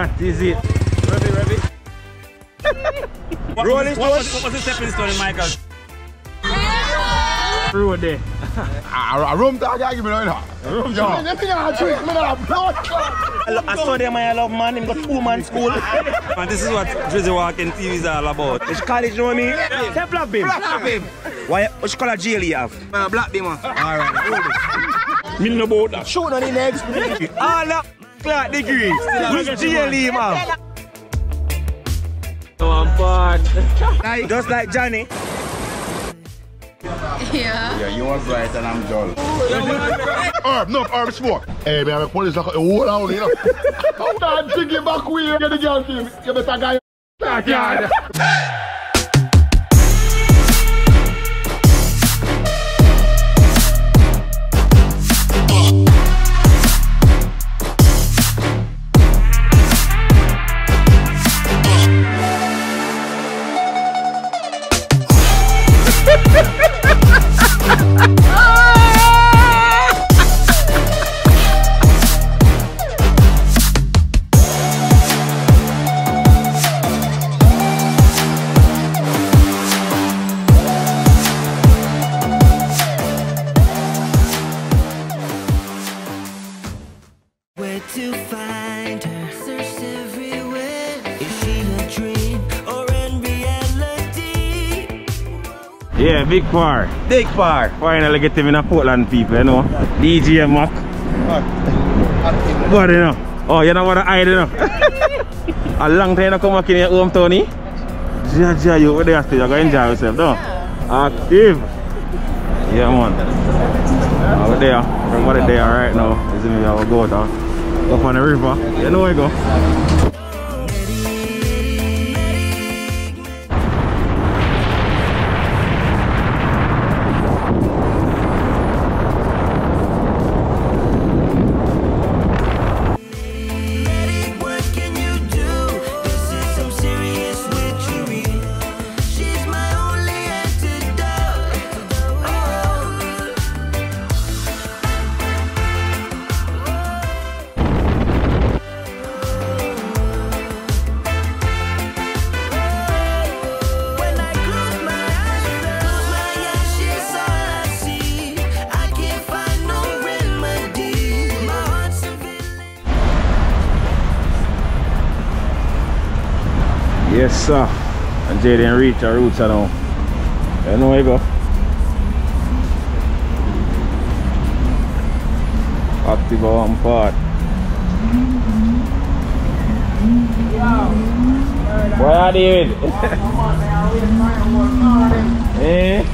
That is it. Ready, ready. What, Rolling what, what, Stone. what was the stepping stone in Michael? Road there. I rum dog, I give me no Rum dog. Let me not drink, me not blood. I, saw them, I love man, him got two man school. and this is what Drizzy Walking TV is all about. Which college you know me? Say Black Beam. Black Beam. Why, which color jail you have? Uh, black beam, man. Alright, hold it. Me no about that. Shoot on the next. All that clock degree. Which jail you have? Oh, I'm bad. Just like Johnny. Yeah. Yeah, you are bright and I'm dull. Herb, no, herb smoke. Hey, man, the police are hold on, you know. How that take you back way, get the girl team. You better guy. Backyard. Big par. Big par. Finally get him in a Portland people, you know. DJ Mac. Good, you know. Oh, you know what I hide, you know. a long time you come back in your home, Tony. Ja, ja, you over there still. You're going to enjoy yourself, no? Active. Yeah, man. Over there. Everybody there right now. Is me, I will go down. Up on the river. You know where I go. Roots now. You know you go. Active part. Where are David? eh?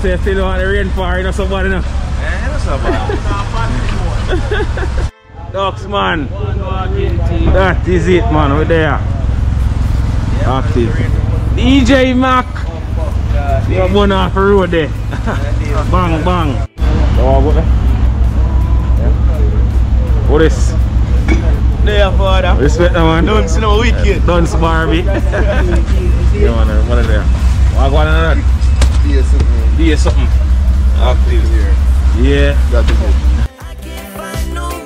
Say still don't want the rain far, you know somebody you know? Eh, that's not bad. Ducks man. That is it man, we're there. Active. DJ Mac. You're going off the road there. bang bang. Oh, what the? What is? There, father. Respect the man. Don't see no wicked. Dunce Barbie. yeah man, what are there? What going on that? Do something. Active here. Yeah. That is it. I can't find no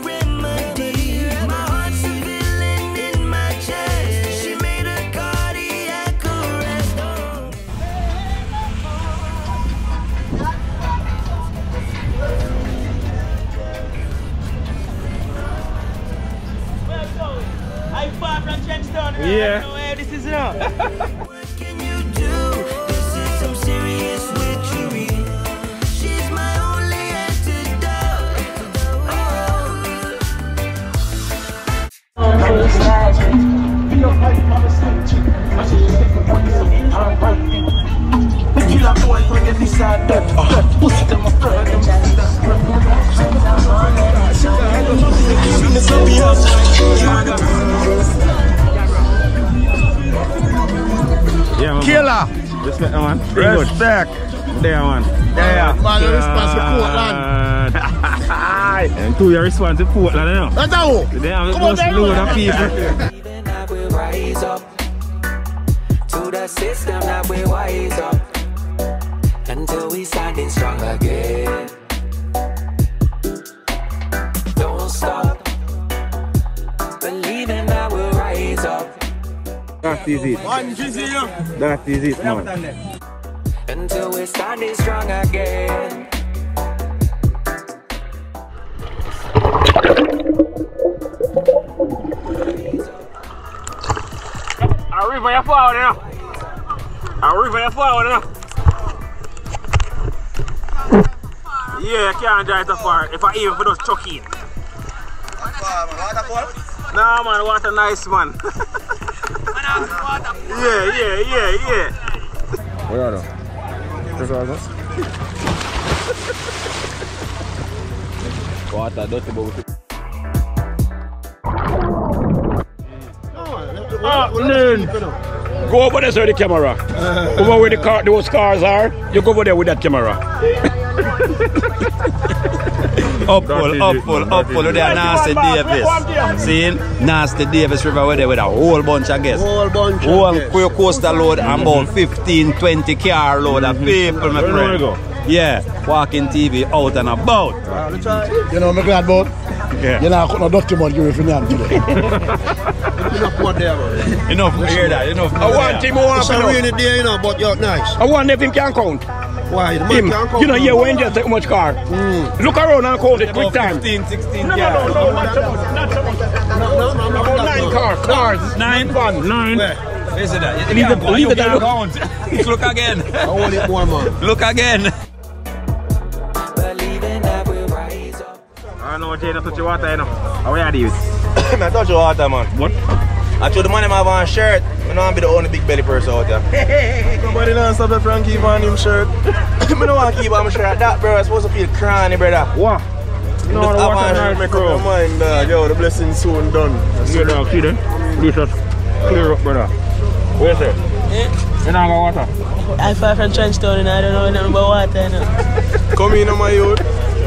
get this side dirt. Pussy them up, third Yeah, Respect, man. There, man. There. Man, you're to Portland. and two, you're to Portland, you know. That's how. Load of people. Even I will rise up to the system that we wise up until we standing strong again. Don't stop believing that we'll rise up That is it. One. That is it, man. until we're standing strong again. A river you forward, you know. A river Yeah, I can't drive too far. If I even for those chuck in. Nah, man, water nice, man. yeah, yeah, yeah, yeah. What are those? Water dirty, but Go over there, sir, the camera. over where the car, those cars are. You go over there with that camera. Upful, upful, upful. With that Nasty Davis. See? Nasty Davis River with there with a whole bunch of guests. Whole bunch of Whole guests. queer coaster load and about 15, 20 car load of mm-hmm. people, my Where do friend. go? Yeah, walking TV out and about. You know, I'm glad about. Yeah. You know, I couldn't duck him on you if you need today. Enough to hear that, enough. I want him more It's up a and rainy day, you know, but you're nice. I want if him can count. Why? The Him, man can't you know, yeah, when just take much car. Mm. Look around and count it quick time. 15, 16 No, no, no, no, not so much, not so much. About nine car, cars, Nine? Fun. Nine. Listen that. Leave can't it- go, leave you it can't alone. Look again. I want it more, man. Look again. Believing that we'll rise. I know Jane touch your water, you know. How are you? Man, touch your water, man. What? I told the man him have on shirt. I don't want be the only big belly person out there. Nobody knows stop the Frankie on him shirt. I don't want to keep on my shirt. That, bro, I'm supposed to feel cranny, brother. What? No, Just the have water on nice, Make up your bro. mind, dog. Yo, the blessing soon done. Good dog, see them? This just clear up, brother. Where is it? You don't got water? I far from Trenchtown and I don't know nothing about water. You know. Come in, on my youth.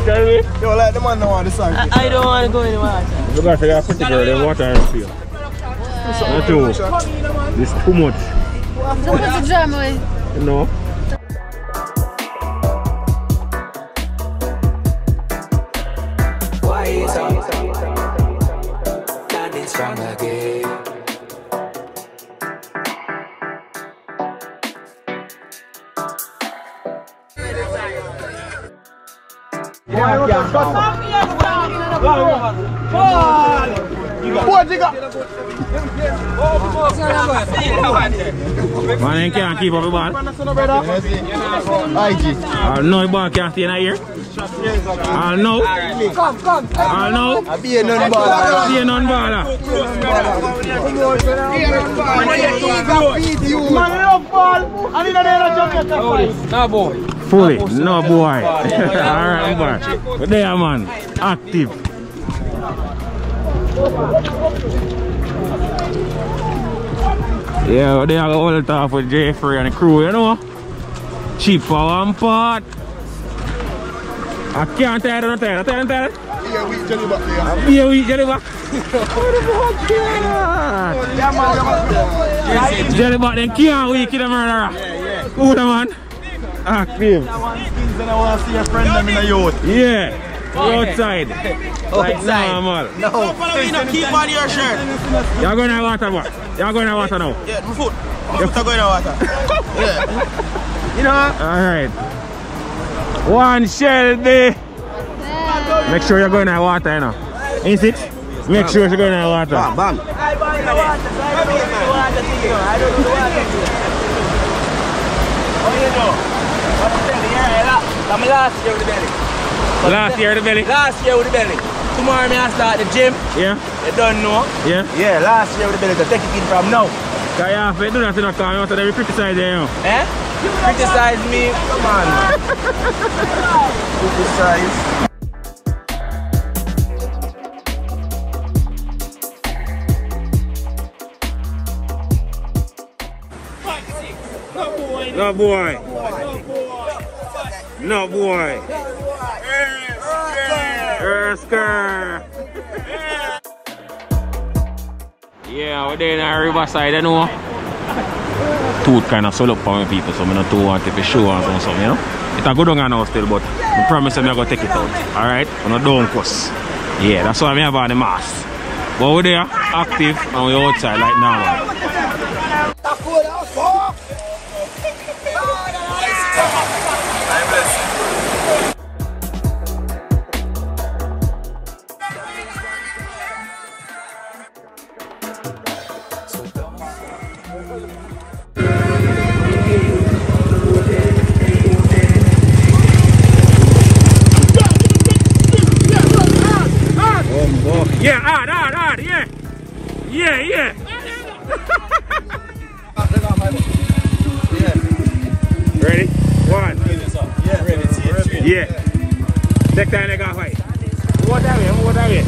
Tell me. Yo, like the man now on the song. I, I don't want to go in the water. You got to get pretty girl, then water I don't feel. Too. This too much. The know? Wise up, standing strong again. Man, you can't keep up the ball. I know the ball can't stay in here. I know. I know. I be a none ball. See none baller. Fully, no boy. Alright, boy. But there, man. Active. Yeah, they are all talk with Jeffrey and the crew, you know. Cheap for one part. I can't tell you, I tell you, I tell you, I tell you. Yeah, we tell you about there. Yeah, we Jelly back. Jelly back then can't weak in the murderer. Who the man? Ah, Active. Then I want to see a friend them in the youth. Yeah. Outside. Like normal. No, keep on your shirt. You're going to water, boy. You're going to water now. Yeah, my foot. My foot are going to water. yeah. You know, Alright. One Shelby. Make sure you're going to water, you know. Is it? Make sure you're going to water. Bam. I'm eh, last year with the belly. Last year, the belly. Last year with the belly. Tomorrow me I start the gym. Yeah? You don't know. Yeah? Yeah, last year with the belly. So take it in from now. Cause you have do that in a car. You want to be criticized, you know. Eh? Criticize me. Come on. Criticize. No, boy. No boy. No boy. Ersker. Yeah, we're there in riverside, you know. Tooth kind of swell up for me people, so I'm not too want to be sure or something, you know. It's a good one now still, but I promise I'm going to take it out. Alright? I'm not doing cuss. Yeah, that's why I'm here about the mask. But we're there, active, and we're outside like normal. Yeah, hard, hard, hard, yeah. Yeah, yeah. Ready? One. Yeah, ready. Yeah. Take time, nigga, fight. What that way? What that way?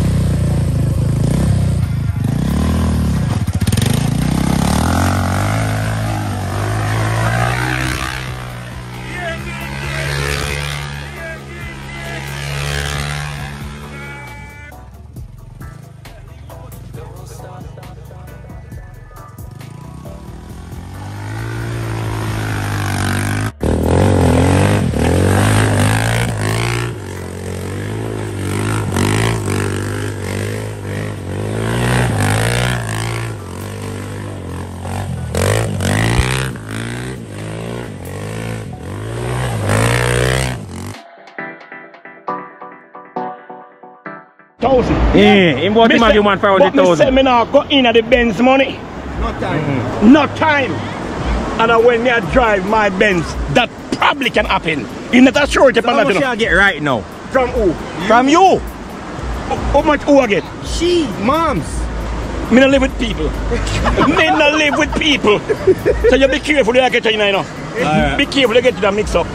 Thousand. Yeah, him bought him a human for But me say 100,000. me now go in at the Benz money. No time. Mm-hmm. No time. And when me a drive my Benz, that probably can happen. You not a surety upon How much you know. y'all get right now? From who? From you? How much who I get? She, moms. Me not live with people. me not live with people. So you be careful you get to you know. Be careful you get to the mix up.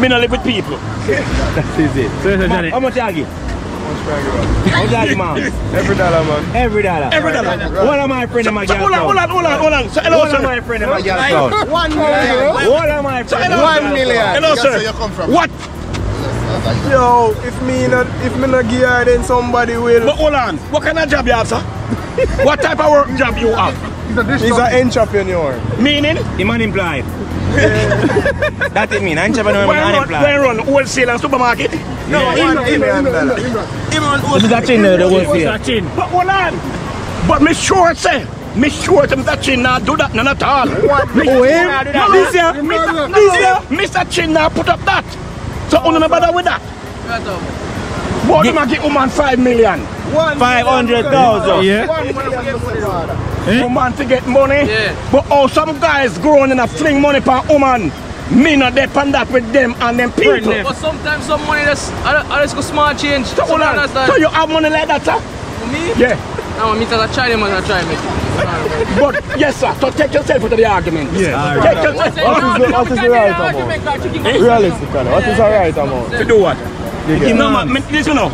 Me not live with people. So, so Johnny. How much you give? How much you give, mom? Every dollar, man. Every dollar. Every dollar. One of my friend in my So, girl hold on, hold on, hold on, hold on. So, hello, One of sir. my friend in my girl town. One million. One of my friend. hello, One sir. million. Hello, sir. where you come from. What? Yo, if me not if me not give her, then somebody will. But hold on. What kind of job you have, sir? what type of work job you have? He's an entrepreneur. Meaning? Him unemployed. That it mean entrepreneur When mean run, unemployed. when run wholesale and supermarket? No, one million dollar. This is a chin there, the wholesale. But hold on. But me sure say, me sure them that chin not do that none at all. Me, Oh, him? No, This year? Mr. This year, Mr. Chin not put up that. So only no bother with that. What do I give woman five million? Five hundred thousand. Yeah. One million for the father. Woman to get money. But oh, some guys growing in a fling money per woman. Me not depend that with them and them people. But sometimes some money that's I, I just go small change. So, hold on. so you have money like that, sir? me? Yeah. No, me tell I try them and I try me. But yes, sir. So take yourself into the argument. Yeah. Take yourself. What is, what is the right amount? Realistically, what is the right amount? To do what? You get- No, man, me- this you know,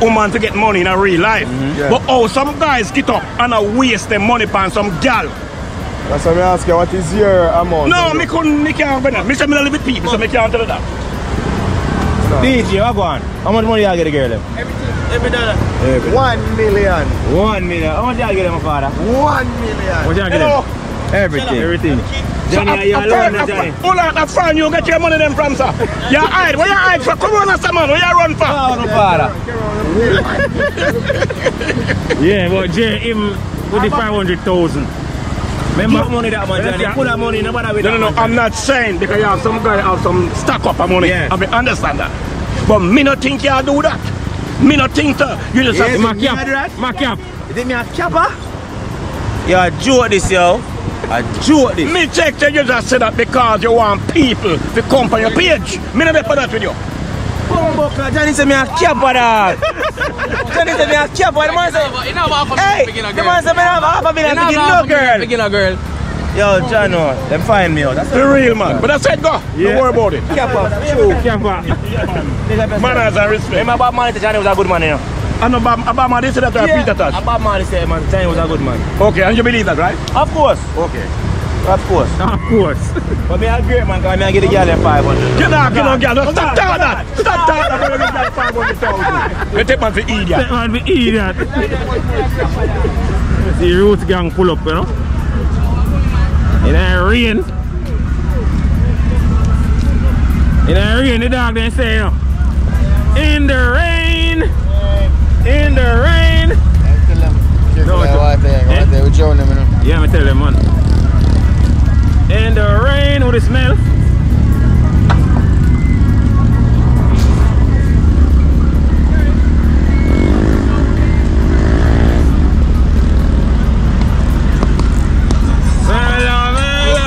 woman to get money in a real life. Yeah. But oh, some guys get up and uh, waste their money on some gal. That's why I ask you, what is your amount? No, me couldn't, me can't go there. Me say me not live with people, so me can't tell you that. DJ, what go on? How much money you get the girl them? Every dollar. One million. One million. How much you get them, father? One million. What y'all get? Hello. Everything. Everything. Johnny, are you I- I- alone, I- Johnny? Hold on, that's fine. You get your money them from, sir. You hide. Where you hide for? Come on, sir, man. Where you run for? Oh, no, father. Yeah, but Jay, him with the 500,000. Remember? Keep money that man, Johnny. Put that money, nobody with No, no, no. I'm not saying because you have some guy have some stock up of money. Yeah. I mean, understand that. But me not think you do that. Me not think that. You just have to My cap. My cap. Is it me a capper? You a joke this, yo. A joke this. Me check that you just say that because you want people to come on your page. Me not be for that with you. Bumbucker, Johnny say me a capper, dog. Johnny say me a capper. The man say, You know half a hey, million begin the girl. man say me have half a million to give no girl. begin a girl. Yo, Jano, them find me out. That's The real man. But I said go. Yeah. Don't worry about it. capper. True. Cap. Manners and respect. Remember Bob Marley say Johnny was a good man, you know? I know Bob, Obama they say that to Peter Tosh. And Bob Marley say, man, Johnny was a good man. Okay, and you believe that, right? Of course. Okay. Of course. Of course. But me a great man, cause me a get the girl them 500. Get out, get on, girl. Don't Stop talking that. Stop talking about the girl 500,000. You take man for idiot. That man be idiot. See Roots gang pull up, you know. In the rain. In the rain, the dog then say, you know. In the rain. In the rain. No, it's- Eh? Yeah, me tell them, man. In the rain with the smell. Mellow, mellow.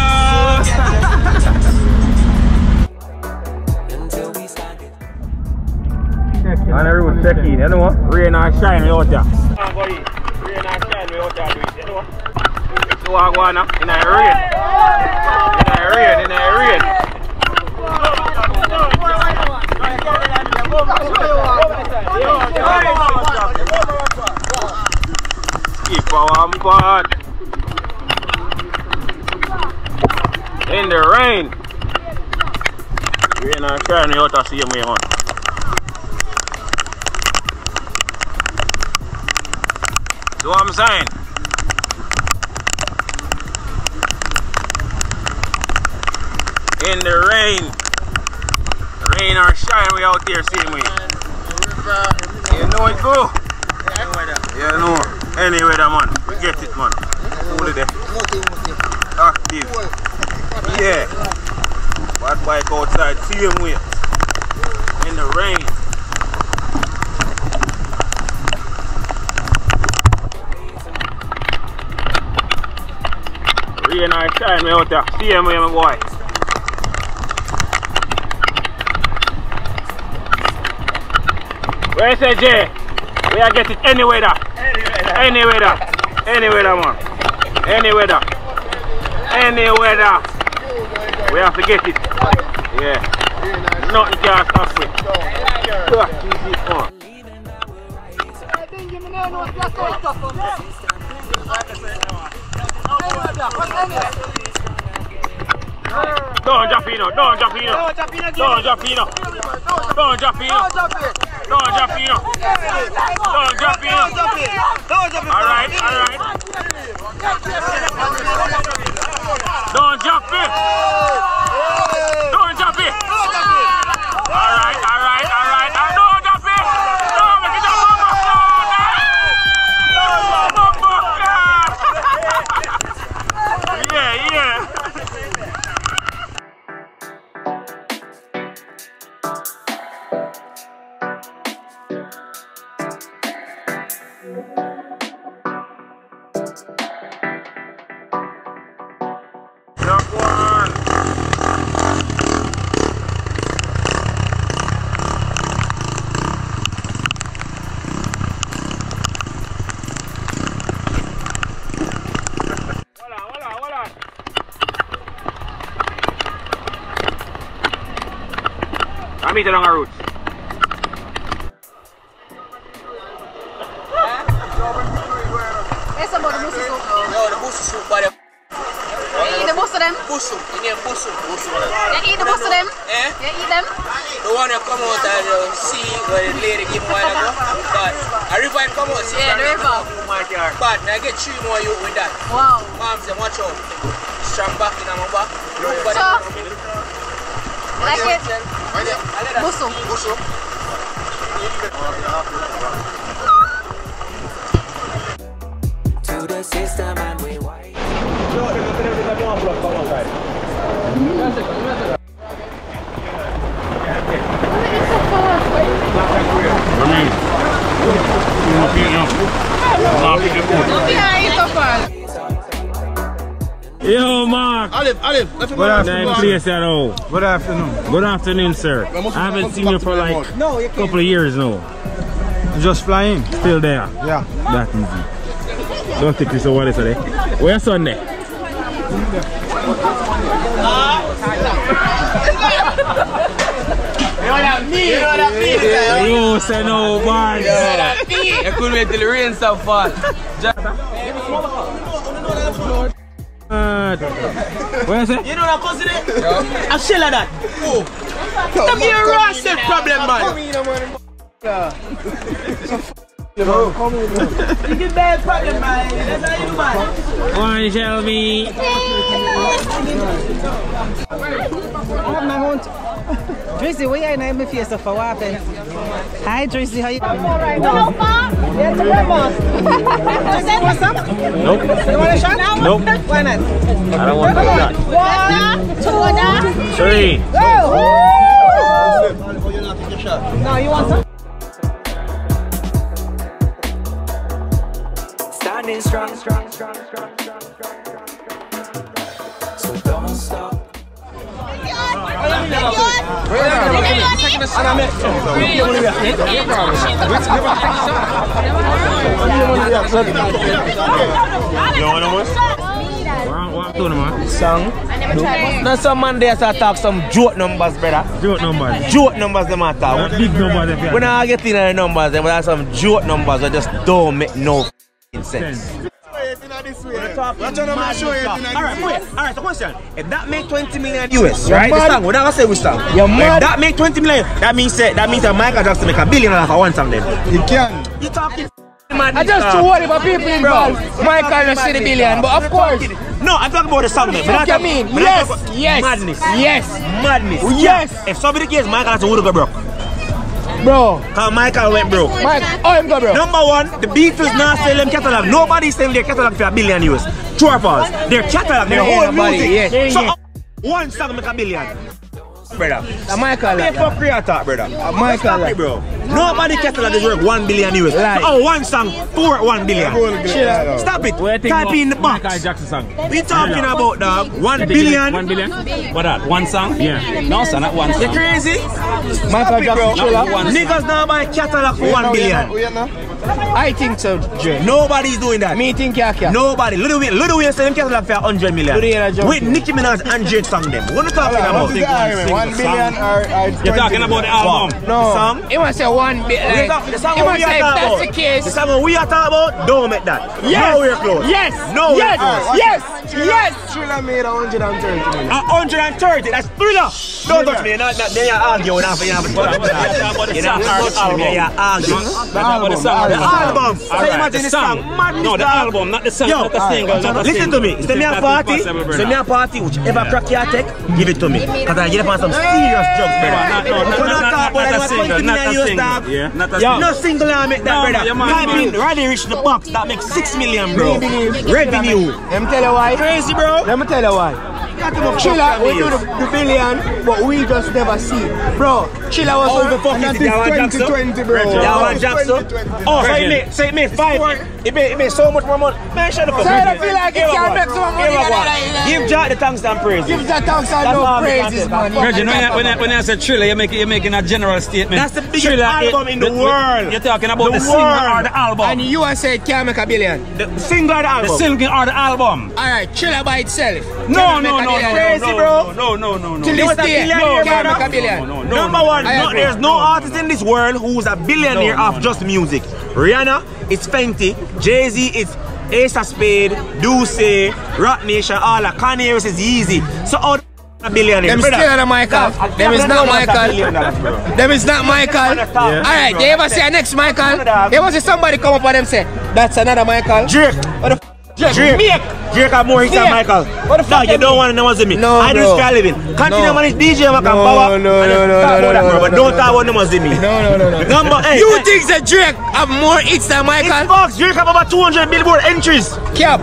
On the road, check in, you know what? Rain or shine, we out there. Rain or shine, we out there do it, you know what? So I go on now, in the rain. In the rain, in the rain. Keep our part. In the rain. Rain or shine, we out there same way, man. So I'm saying. In the rain. Rain or shine, we out there same way. You know it go. Yeah, no. Any weather, man. Get it, man. Hold it there. Active. Ah, yeah. Bad bike outside, same way. In the rain. Rain or shine, me out there. Same way, my boy. Where you say, Jay? We are get it any weather. Any weather. Any weather, man. Any weather. Any weather. We have to get it. Yeah. Nothing can stop it. Ah, easy, man. Don't jump in, don't jump in, don't jump in, no. Don't jump in, don't jump in, don't jump in. All right, all right. Don't jump in. I meet along our route. Essa mora no susu. No, the busu soup, but the eat the most of them? busu, the name busu. You eat the most them? Eh? You eat them? The one that come out and uh, see where the lady give me while ago. But a river come out, see Yeah, the river. But I get three more you with that. Wow. Mom say, watch out. Strong back in my back. Look So, like it? I let that Mark. Olive, Olive, Good afternoon. place at all. Good afternoon. Good afternoon, sir. I haven't seen you for like a couple of years now. Just flying. Still there. Yeah. That easy. Don't take this over this today. Where your son there? You say no, man. I couldn't wait till the rain so fast. Lord. What you say? You know that cousin eh? I shell of that. Oh. Stop your raw self problem, man. You get bad problem, man. That's how you do, man. One shall me. Drizzy, where you in my face for what happened? Hi Drizzy, how you doing? No, Pa. Yes, Drizzy, what's up? Nope. You want a shot? Nope. Why not? I don't want that. One, two, Three. No, you want some? Standing strong, strong, strong, strong, strong, strong, strong. So don't stop. You want to What what doing, man? Song. Now some man there start talk some joke numbers, brother. Joke numbers. Joke numbers them at talk. Big numbers When I get in the numbers, them are some joke numbers that just don't make no f***ing sense. Alright, wait. Alright, so question. If that make 20 million US, right? The song, what I say with song? If that make 20 million, that means that that means that Michael Jackson make a billion dollars for one song then. You can. You talking mad I just too worried about people involved. Michael not see the billion, but of course. No, I'm talking about the song then. Fuck you mean? Yes, yes, Madness. yes. Madness. Yes. If somebody gets Michael Jackson would go broke. Bro, Cause Michael went broke. Mike, oh, him go, bro. Number one, the Beatles not sell them catalog. Nobody's selling their catalog for a billion US. True or false? Their catalog, their whole nobody, music. yeah. So uh, one song make a billion. Brother. A Michael. Pay like for creator, brother. A Michael. Stop like it, bro. Nobody catalog is worth one billion US. Lie. So, oh, one song for one billion. Stop it. What you think Type in the box. Michael Jackson song. We talking about dog one One billion. billion? What that? One song? Yeah. No, sir, not one You crazy? Michael Stop it, bro. Jackson thriller. One Niggas now buy catalog for one billion. I think so, Jay. Nobody's doing that. Me think you can. Nobody. Little Wayne, Little Wayne selling catalog for 100 million. Little Wayne. With Nicki Minaj and Drake song them. What are you talking about? One billion or, or You're talking about the album. No. Song? He must say one bit like. the song He what must we are say if talking that's about. the case. The song we are talking about, don't make that. Yes. Nowhere close. Yes. Nowhere yes. close. Yes. Yes. Thriller made 130 million. 130, that's thriller. Don't touch me. Not, not, then you're arguing. You're not you're not You're not arguing. You're arguing. The album. The song. The album. So Alright, imagine the the song. song. Madness, No, the dog. album, not the song, Yo, not the single, not the Listen single. to me. It's Send me a not party. impossible, brother. Send me a party. Whichever crack you take, give it to me. Because I get up on some serious drugs, brother. No, no, no, So not- not talk not- about not a that single, 20 not a million US, single. dog. Yeah, not a Yo, single. no single I make that, No, brother. your man- Type in Roddy Ricch the box. That makes 6 million, bro. Revenue. Let me tell you why. Crazy, bro. Let me tell you why. Chilla, we do the, the billion, but we just never see. Bro, Chilla was Oh, the fuck and is that it? Yawan Jackson? 2020, bro. Yawan Jackson? Oh, so it made, so it made five. It made, it made so much more money. Man, shut the fuck So up. I feel like it Here can make go. some money Here we than go. that. Give Jack the thanks and praise. Give that thanks and That's no all we can praises, man. Virgin, when you, when, you, when you say thriller, you're making, you're making a general statement. That's the biggest Thriller, album it- in the world. You're talking about The the, single or the album. And you are saying it can make a billion. The single or the the single or the album. Alright, Chilla by itself. No, Can no, make a no, no. Crazy, no, bro. no, no, no, no, Till no. was this a day, billionaire, can brother. make a billion. No, no, Number no. one, I no, agree. there's no artist in this world who's a billionaire No, no, off no. just music. Rihanna, it's Fenty. Jay Z, it's Ace of Spade, D'usse, Roc Nation, all that. Kanye West is Yeezy. So all a billionaire. Them still not Michael. Them is not don't know that's a Michael. billion dollars, bro. Them is not Michael. Yeah. Alright, you ever see a next Michael? dog. You ever see somebody come up and them say, that's another Michael? Drake. What Drake? Drake. Drake have more hits than Michael. What the No, fuck you you don't mean? want to know what's in me. No, I do bro. sky living. Continue No. man, it's DJ man can No, power. no, and no, then no, no, no, But don't no. talk about numbers in me. No, no, no, no. Number eight. You think that Drake have more hits than It's Michael? Fox. Drake have about 200 Billboard entries. Cap.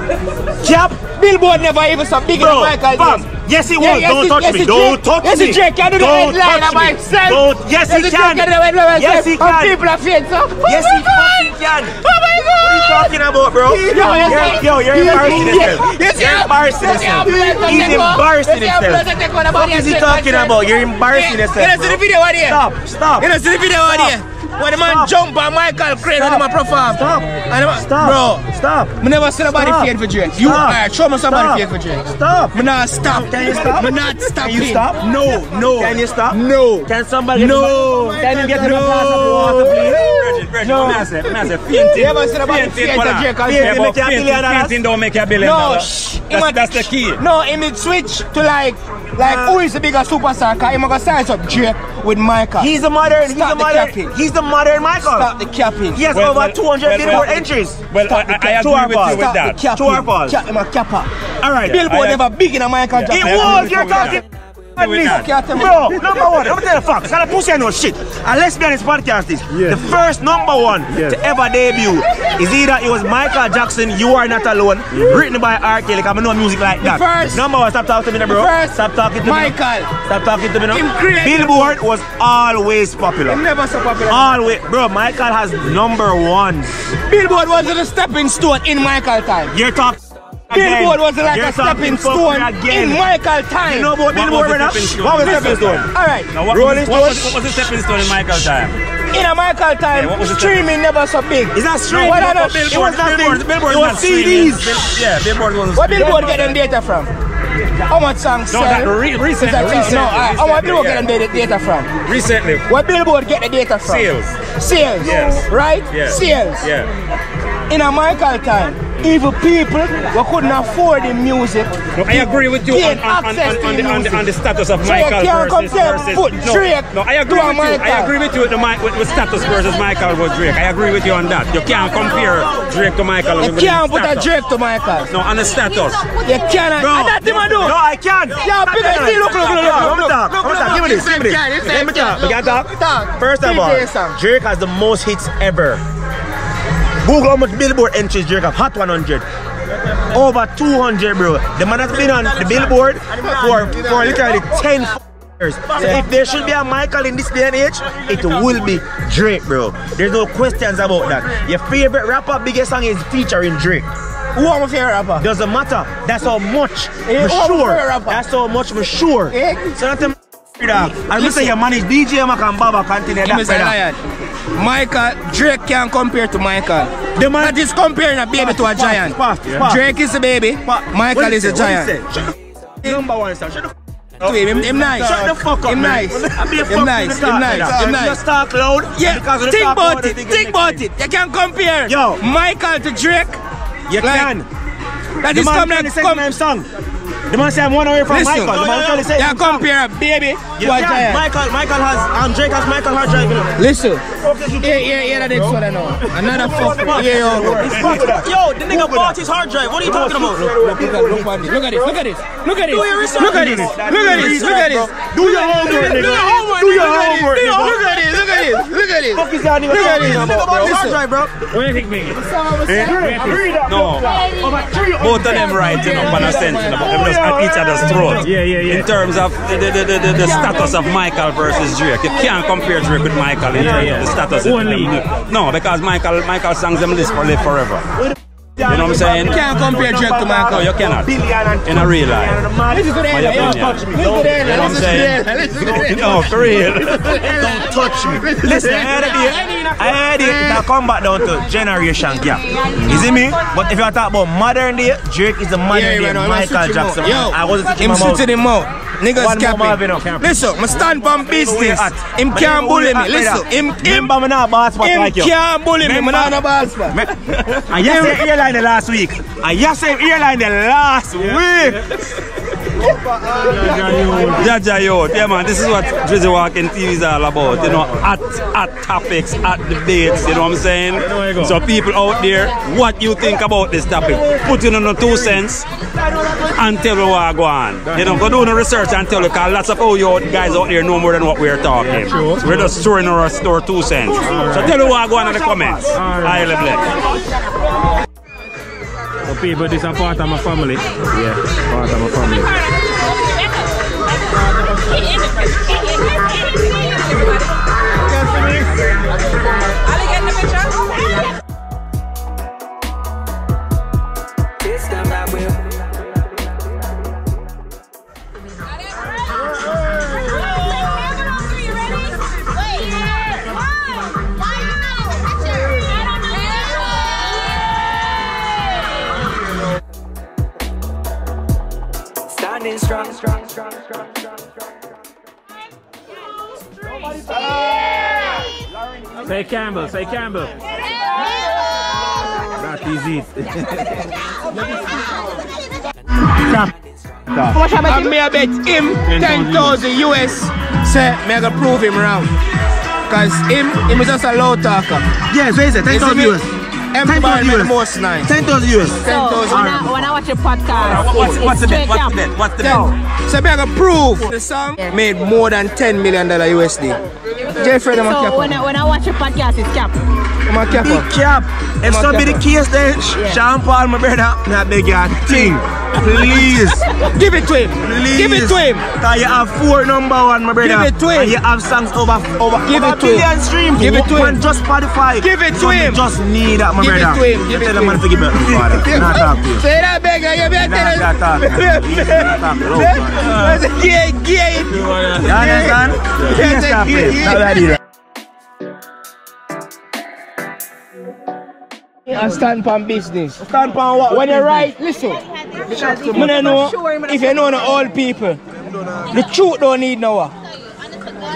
Cap. Billboard never even so big Bro, than Michael. fam, is. Yes he Yeah, was. yes, don't he- touch yes, me. he Don't Drake- touch yes, me. he Drake can do the Don't headline touch by me. himself. Don't. Yes, he he can. can do the headline Yes, he can. people are afraid, so. Yes, he fucking can. Oh my God. What are you talking about, bro? Yo, yes, You're- yes. Yo, you're Yes, embarrassing yes, yourself. yes, You're yes. embarrassing Yes, yourself. yes, yes, He's yes, yes, embarrassing yes, yes, himself. yes, yes, yes, What is he yes, talking yes, about? You're yes. embarrassing Yeah, yourself. You know, see the video what here? Stop, stop. You know, see the video what here? When the man jump on Michael Crane when a perform. Stop. And the Stop. Bro, Stop. me never see nobody feared for Drake. You alright, show me somebody feared for Drake. Stop. Me not stop. Can you stop? Me not stop. Can you stop? No, no. Can you stop? No. Can somebody No. Can you get him a No. glass of water, please? Virgin, Virgin, search. No. Me I say, me I say, fainting. You ever seen about the fainting, theater hold on. Drake and Yeah, say, but make you a fainting, billion dollars? fainting don't make you a billion No, dollars. shh. That's, that's the key. No, he made switch to like, like who is the biggest superstar? Cause he gonna size up Drake with Michael. He's the modern, he's the the modern, capping. he's the modern Michael. Stop the capping. He has Well, over well, 200 well, billboard well, entries. Well, I, I, I Two agree with you hours. with Stop that. the capping. Two hour falls. Cap, him a capper. All right, Billboard I- never big in a Michael It Jackson. was, you're talking. With that. Can't. Bro, number one, let me tell you the facts. Cause pussy I know shit. And let's be honest, podcast is the first number one to ever debut is either it was Michael Jackson, You Are Not Alone, written by R. Kelly. Cause I know music like that. first- number one, stop talking to me, now, bro. first stop talking to me. Michael. Stop talking to me now. Billboard was always popular. Him never so popular. Always, bro. Michael has number one. Billboard was a stepping stone in Michael time. You're talking. Billboard was like You're a stepping stone again. in Michael time. You know about What Billboard, was the stepping stone? What was the stepping stone? All right. Now, what, Rolling was, what, was, what was the stepping stone in Michael's time? In a Michael time, Yeah, streaming never so big. Is that streaming? What are No, the- Billboard, it was nothing. Billboard, Billboard It was not. CDs. Bill- yeah, Billboard was What Billboard get them data from? How much songs No, sell? that uh, re- recent- that recent- No, alright. How much Billboard yeah. get them data- from? recently. What Billboard get the data from? Sales. Sales. Yes. Right? Yeah. Sales. Yeah. In a Michael time, even people who couldn't afford the music. No, I agree with you on, on, on, on, the, on, the, on the status of So Michael can't versus, versus put no, Drake no, I agree with you. I agree with you with the with, with status versus Michael with Drake. I agree with you on that. You can't compare Drake to Michael. You can't put a. Drake to Michael. No, on the status. You cannot. Bro, And that's him I do. No, I can't. Yeah, big see, look, look, look, look, look, talk. look, Let me talk. look, Give me this. Give me this. Let me talk. We can talk. First of all. Drake has the most hits ever. Google how much Billboard entries Drake have. Hot 100. Over 200, bro. The man has been on the Billboard for, for literally 10 years. So if there should be a Michael in this day and age, it will be Drake, bro. There's no questions about that. Your favorite rapper, biggest song is featuring Drake. Who are my favorite rapper? Doesn't matter. That's how much Eh, are my sure. That's how much I'm sure. Eh? So that's dog. And listen, you manage DJ Mac and Baba continue that lion. Michael, Drake can't compare to Michael. The man That is comparing a baby to a giant. Drake is a baby, Michael is a say? Giant. say? Shut the Number one song. Shut the To him, him, him nice. Shut the fuck up, Him man. nice. I Him nice. Him nice. Him nice. you Just talk loud. Yeah, because of the think about it. Think about it. You can compare Yo. Michael to Drake. You Like, can. That The is coming like say come. name song. The man say I'm one away from Listen, Michael. The man can say you him song. compare a baby You to a giant. Michael, Michael has, and Drake has Michael hard driving. Listen, here, here, here, the next one I know. Another fuck. Here, yo. Yo, the nigga bought his hard drive. What are you talking about? Look, look, look, look, look at this. Look at this. Look at this. Do your research. Look at this. Look at this. Look at this. Do your homework, Do nigga. your homework. Do your nigga. homework, Do your- nigga. Look at this. Look at this. Look at this. Fuck is that nigga Look at talking this. about, bro? Listen. Hard drive, bro. What do you think, Biggie? Eh? No. Both of them right, you know, in a sense, you know, but them just at each other's throat. Yeah, yeah, yeah. In terms of the, the, the, the, status of Michael versus Drake. You can't compare Drake with Michael in terms of the status. Only. No, because Michael Michael songs them list for live forever. You know what I'm saying? You can't compare Drake to No, Michael. you cannot. In a real life. Listen to the My end. opinion. Listen to the end. You know what I'm Listen to the saying? end. Listen to the end. No, for real. Don't touch me. Listen, I heard it. I heard it. That come back down to generation gap. You see me? But if you talk about modern day, Drake is the modern Yeah, day right now, Michael switch him out. Jackson. I wasn't him switching my mouth. switching him out. Niggas One more Marvin capping. Listen, I stand on business. Him can't bully me. Listen, him him Remember me not boss spot him can't bully me. I'm not a ball spot. I just say airline the last week. I just say airline the last week. Jaja yo, yeah man, this is what Drizzy Walking TV is all about. You know, at at topics, at debates, you know what I'm saying? So people out there, what you think about this topic? Put in on the two cents and tell me what go on. You know, go do the research and tell you, because lots of all you guys out there know more than what we're talking. So we're just throwing our store two cents. So tell me what go on in the comments. I live like. So people, this is part of my family. Yeah, part of my family. Say Campbell, say Campbell. That is it. How much I bet and me I bet him 10,000 US. Say, me I gonna prove him wrong. Cause him, him is just a low talker. Yes, where is it? 10,000 You see? US. Everybody 10,000 make the US. most nice. 10,000 US. 10,000 So when I, when I watch your podcast, What's, it's what's the bet? straight What's the bet? What's the bet? So me I gonna prove the song made more than 10 million dollar USD. Jeffrey, I'm a So when I, when I watch your podcast, it's cap. I'm a cap. Big cap. If so be the case then, Sean Paul, my brother, not beg your thing. Please. Give it to him. Please. Give it to him. Cause you have four number one, my brother. Give it to him. And you have songs over over Give over it to billion him. streams. Give it to him. Just Spotify. Give it to So him. Just need that, my Give it to him. Give You it tell to the man him. to give it to me, father. Not talk to you. Say that beggar, you better Nah, tell not talk. him. Not talk. Low, man. That's a gay, gay. You understand? Yes, Yes, I stop get it. It. Not that either. I stand on business. Stand on what? When you write, listen. Me no know if you know the old people. The truth don't need no what.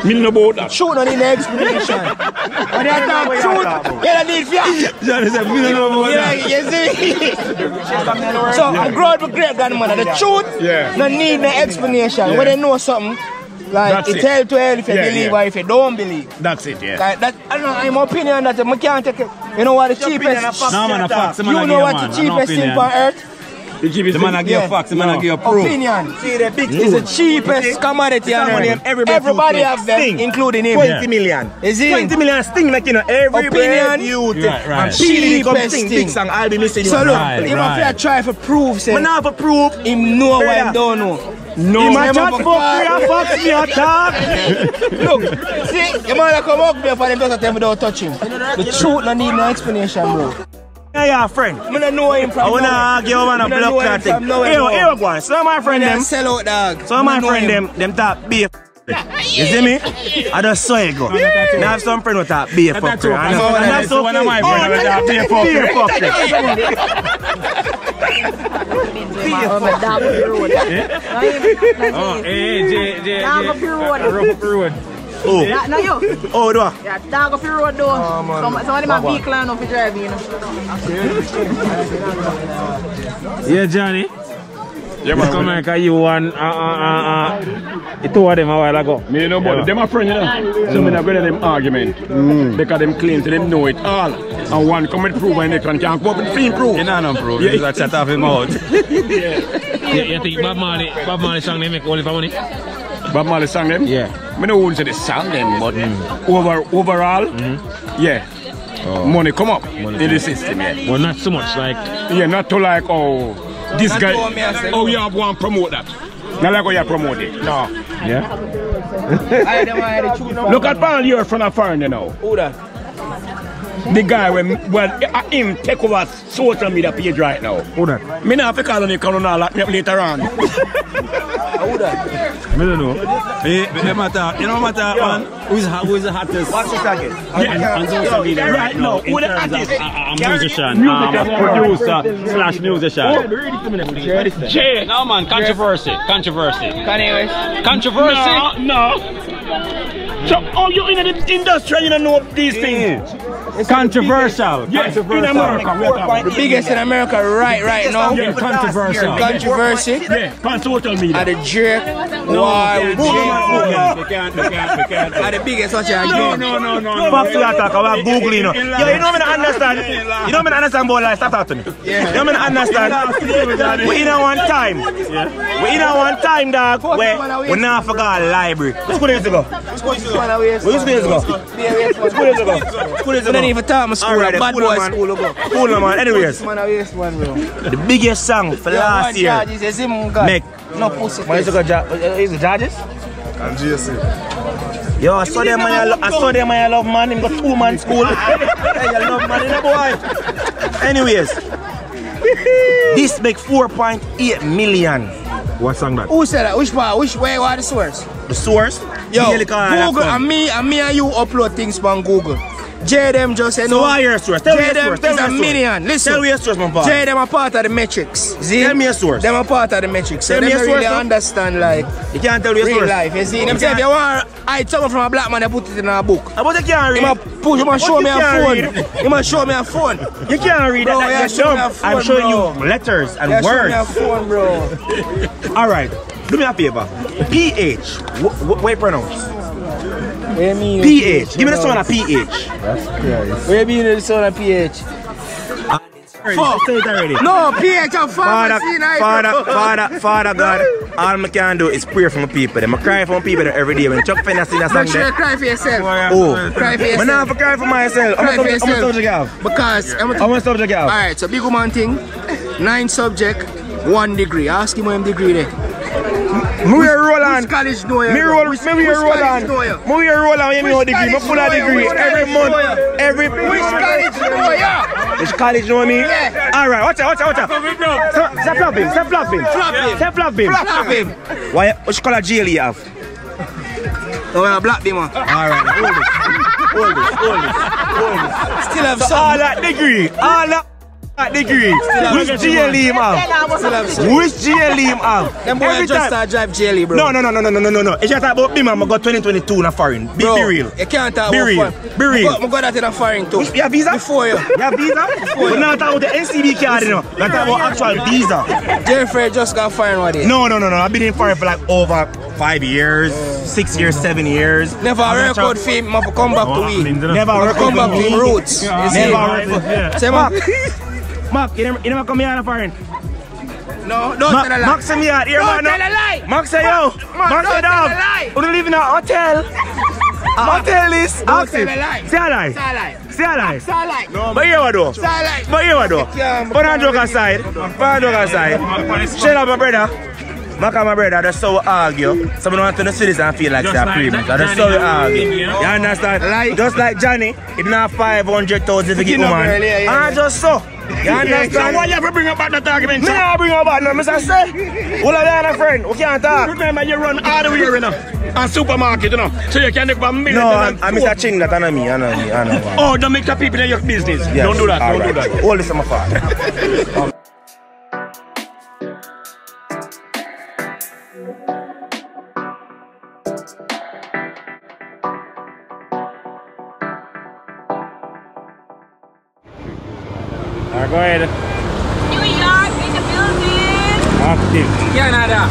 Me know about that. Truth don't need no explanation. when you talk truth, you don't need fear. Johnny said, me no know about Yeah, that. you see? so I grew up with great grandmother. The truth Yeah. no need no explanation. When they know something, like That's it it. tell to hell if you Yeah, believe yeah. or if you don't believe. That's it, yeah. Like that, I don't know, in my opinion that I can't take it. You know what the cheapest? No, man, a fact. Man You know what the cheapest thing on earth? The man a give Yeah. facts, the man a give proof. Opinion. See the big It's the cheapest commodity on earth. everybody Everybody to have them, sting. including him. 20 million. Is it? 20 million sting like you know every Opinion. you Right, right. And Cheapest thing. big song I'll be missing you So look, Right, him right. have to try for prove, say, Man now for proof him know what Brother. him don't know. No Him man have chat a fuck me and fuck me attack Look, see, you man come up there for them just tell me don't touch him. The truth no need no explanation, bro. Yeah yeah friend I don't know him from I wanna nowhere. argue man a Me no block that thing from nowhere, Here bro. here we Some of my friend Them them sell out dog. Some of my Me friend them Them talk beef you see me? I just saw it go. Now I have some friend who talk beef That's fuck. true. And That's one of- that's one of my friend who talk beef fuck. Fuck. Oh, my dog up the road. Oh, hey, J, J, Dog up the J. road. Rough up the road. Oh, no, you. oh, do? Yeah, dog up the road though. Some, some of them have vehicle and off the drive, you know. Yeah, Johnny. Yeah, This man. come like a you and uh, uh, uh, uh, the two of them a while ago. Me know about Yeah. it. Them a friend, you know. So me not go to them argument. Because them claim to them know it all. And one come with proof and next one can't come up with the same proof. You know no proof. Yeah. You just chat off him out. You, you think Bob Marley, Bob Marley song they make only for money? Bob Marley sang them? Yeah. Me no won't say the song them, but over overall, yeah. Money come up in the system, yeah. Well, not so much. Like, Yeah, not to like, oh, this guy, to me, I say oh, you have one promote that. Not like how you promote it. No. Yeah? I them are the truth. Look at Paul, you're from a foreign, you know. Who that? The guy when well uh, him take over social media page right now. Who that? Me not have to call on the colonel lock me up later on. Who that? Me don't know. Hey, but them matter, you know matter, man. Who's, hot- who's the hottest? What's it again? Yeah. on social media right now in who the terms of artist? a, a, a musician, um, a producer slash musician. Jay, no man, controversy, controversy, Kanye West. controversy. No, no. So, oh, you in the industry, you don't know these things. Controversial. Yes, in America, we are. The biggest in America right right now. Yeah, controversial. Controversy. Yeah, on social media. Are the Drake war with Jay. We can't, we can't, we can't. Are the biggest such a No, no, no, no. Fuck you talk about Google, you. Yo, you know me not understand. You know me not understand about life. Stop talking to me. You know me not understand. We in a one time. We in a one time, dog. Where we not forgot library. Which school is it go? Which school is it go? Which school is it go? School is I it don't go? even talk my school. Alright, Bad cool, boy man. school. Go. Cool, man. Anyways, Man, I waste one, bro. the biggest song for last year. Charges, is him God. Make. No pussy. What uh, is it go? Ja- Is it Judges? And GSC. Yo, I saw them man, I I saw them man, I love man, him got two man school. hey, you love man, you know boy. Anyways, this make 4.8 million. What song that? Who said that? Which part? Which way? What the source? The source? Yo, Nearly call that Google and me and me and you upload things on Google. JDM just So no. why your source? Tell me your JDM source. Tell a million. Listen. Tell me your source, my boy. JDM are part of the metrics. See? Tell me your source. Them are part of the metrics. So Tell me your really source, understand like You can't tell your real source. life. You see? Them You say if you want hide something from a black man, they put it in a book. Ah, but you can't read. He must push, he must show me a phone. He must show me a phone. You can't read Bro, that. yeah, That's show me dumb. a phone, I'm showing you letters and Yeah, show me a phone, bro. All right. Do me a favor. PH. You pronounce? What you mean? PH. Give me the sound of PH. What you mean the sound of PH? Fuck. Say it already. No, PH of Father, pharmacy. Father, Father, Father God, all I can do is pray for my people. Them. I cry for my people every day. When Chuck Fenda sing a song Make sure cry for yourself. Oh, Cry for I yourself. not have cry for myself. How Cry much for subject- how much yourself. subject you have? Because I'm How much subject you have? Alright, so big woman thing, nine subject, one degree. Ask him what degree there. Me wear roll on. Which college know you? Me roll, Which- me wear roll on. you? Me wear roll on. Me know degree. Me full of degree every month. you? Every Which college know you? Which college know me? Yeah. All right, watch out, watch out, watch out. So, say flop him, say flop him. Flop him. Say him. Flop him. Why, which color jail you have? Oh, yeah, black man. All right, hold it. Hold it, hold it. Still have So some. all that degree, all that degree. Which GLE him have? Which GLE him have? Them boy just start drive GLE, bro. No, no, no, no, no, no, no, no. It's just about me, man, I got 2022 in a foreign. Be, bro, be real. You can't talk be real. Be real. I got that in a foreign too. You have visa? Before you. You have visa? Before you. We're not talking about the NCB card, you know. We're talking about actual visa. Jeffrey just got foreign one day. No, no, no, no. I've been in foreign for like over five years, six years, seven years. Never a record fame, come back to me. Never record come back to roots. Never record. Say, Mark, man. Mark, you never, you never come here in a foreign. No, don't Mark, tell a lie. Mark say me out here, Don't man. tell a lie. Mark say yo. Mark, Mark don't say tell dog. a lie. We live in a hotel. A hotel is. Don't Ask tell him. a lie. Say a lie. Say a lie. Say a lie. Say a lie. But here what though? Say a lie. But here what though? can't- Put on joke aside. Put on joke aside. Shut up, my brother. Mac and my brother, that's so we argue. Someone want to see this and feel like they're like premium. that That's so we argue. and You understand? Like- Just like Johnny, it not 500,000 to get Give woman. up early, yeah, yeah, And just so. You understand? So why you have to bring up that argument? Me not bring up bad no, Mr. Say. Of you and a friend, we can't talk. Remember, you run all the way, you know, a supermarket, you know, so you can make a million. No. I'm, Mr. Ching, that I me, I know me, I know. Oh, don't make the people in your business. Yes, Don't do that, all don't do that. All this is my fault. go ahead. New York in the building. Active. Canada.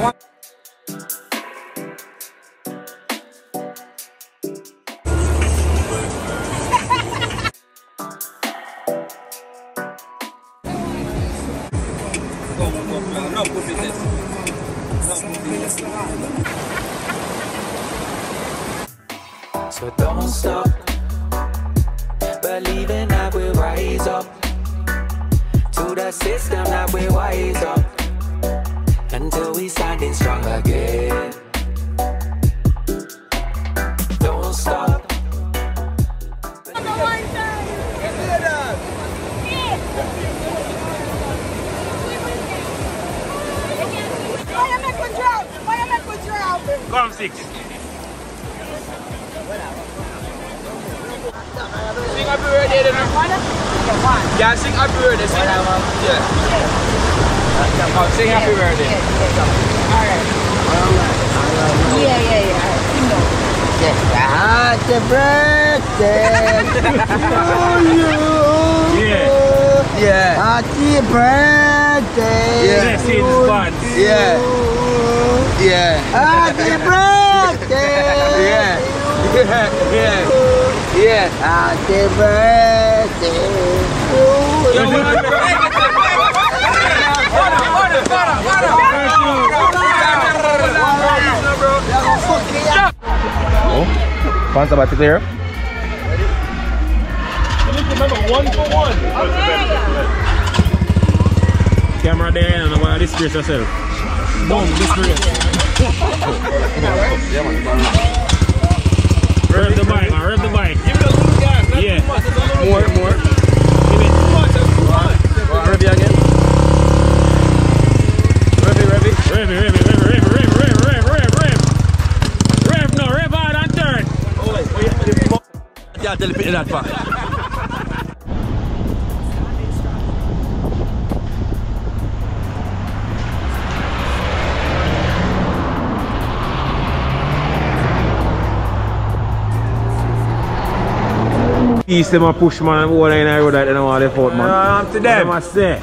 So the bike. I rip the bike. Give it a little gas. Not yeah. Much, little more, more. Give it. Too much. That's too much. Well, I rip you again. Rip it, rip it. rev, it, rev, it, rip it, rip it, rip it, no, rip out on third. Oh, wait. Yeah, tell it that part. East them a push man and all in the road that they don't want to fault man. I'm to them. What them a say?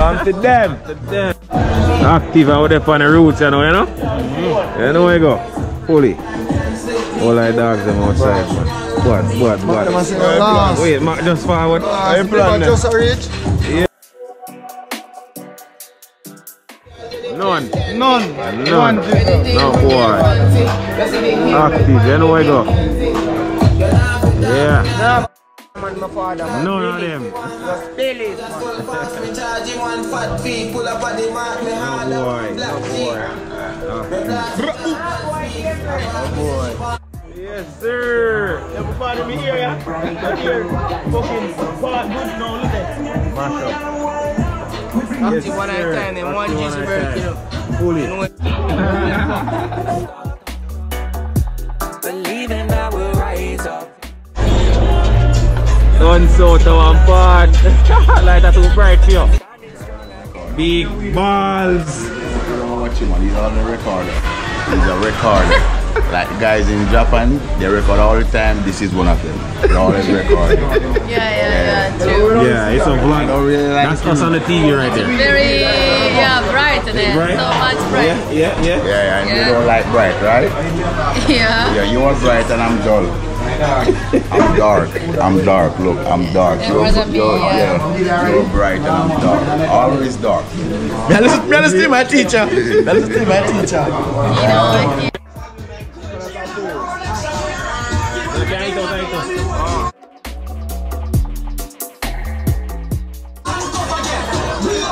I'm to them. to them. Active out there on the roots you know, you know? You know where you go? Fully. All the dogs them outside man. What, what, what? them a say no last. Wait, Mark just forward. Last, you plan them? just a reach? Yeah. None. None. None. No boy. Active, you know where you go? Yeah. Man, my father, man. None of them. Just feel it, man. No boy. No boy. Yes, sir. Everybody me here, yeah? Here, fucking part good now, look at Mash up. Active one at a time, them one juicy bird, you know. Fully. Believing Sun south of one part. Light are too bright for you. Big balls. Watch him, man. He's on the recorder. He's a recorder. like the guys in Japan, they record all the time. This is one of them. They always record. Yeah, yeah, yeah, true. Yeah, it's a vlog. That's us on the TV right there. Very, yeah, bright today. Bright? So much bright. Yeah, yeah, yeah. Yeah, and Yeah. you don't like bright, right? Yeah. Yeah, you are bright and I'm dull. I'm dark. I'm dark. Look, I'm dark. It You're, wasn't me, you're, yeah. yeah. You're bright and I'm dark. Always dark. Me listen, me my teacher. Me listen my teacher. You know, like,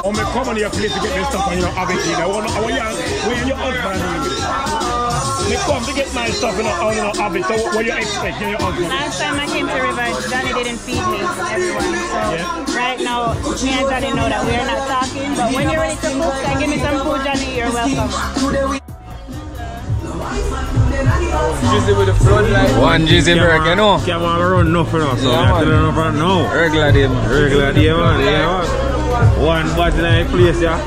Oh, me come on here place to get this stuff and you know have it in. I want, I want you, where your husband doing with it? Me come to get my stuff and you know, I don't have it. So what you expect? Get your husband. Last time I came to River, Johnny didn't feed me, everyone. So right now, me and Johnny know that we are not talking. But when you're ready to cook, and give me some food, Johnny, you're welcome. Juicy with the floodlight. One Drizzy Burke, you know. Can't want to run nothing now, so Yeah, we have to man. now. Regular day, man. Regular day, man. Yeah, man. One button in the place, yeah.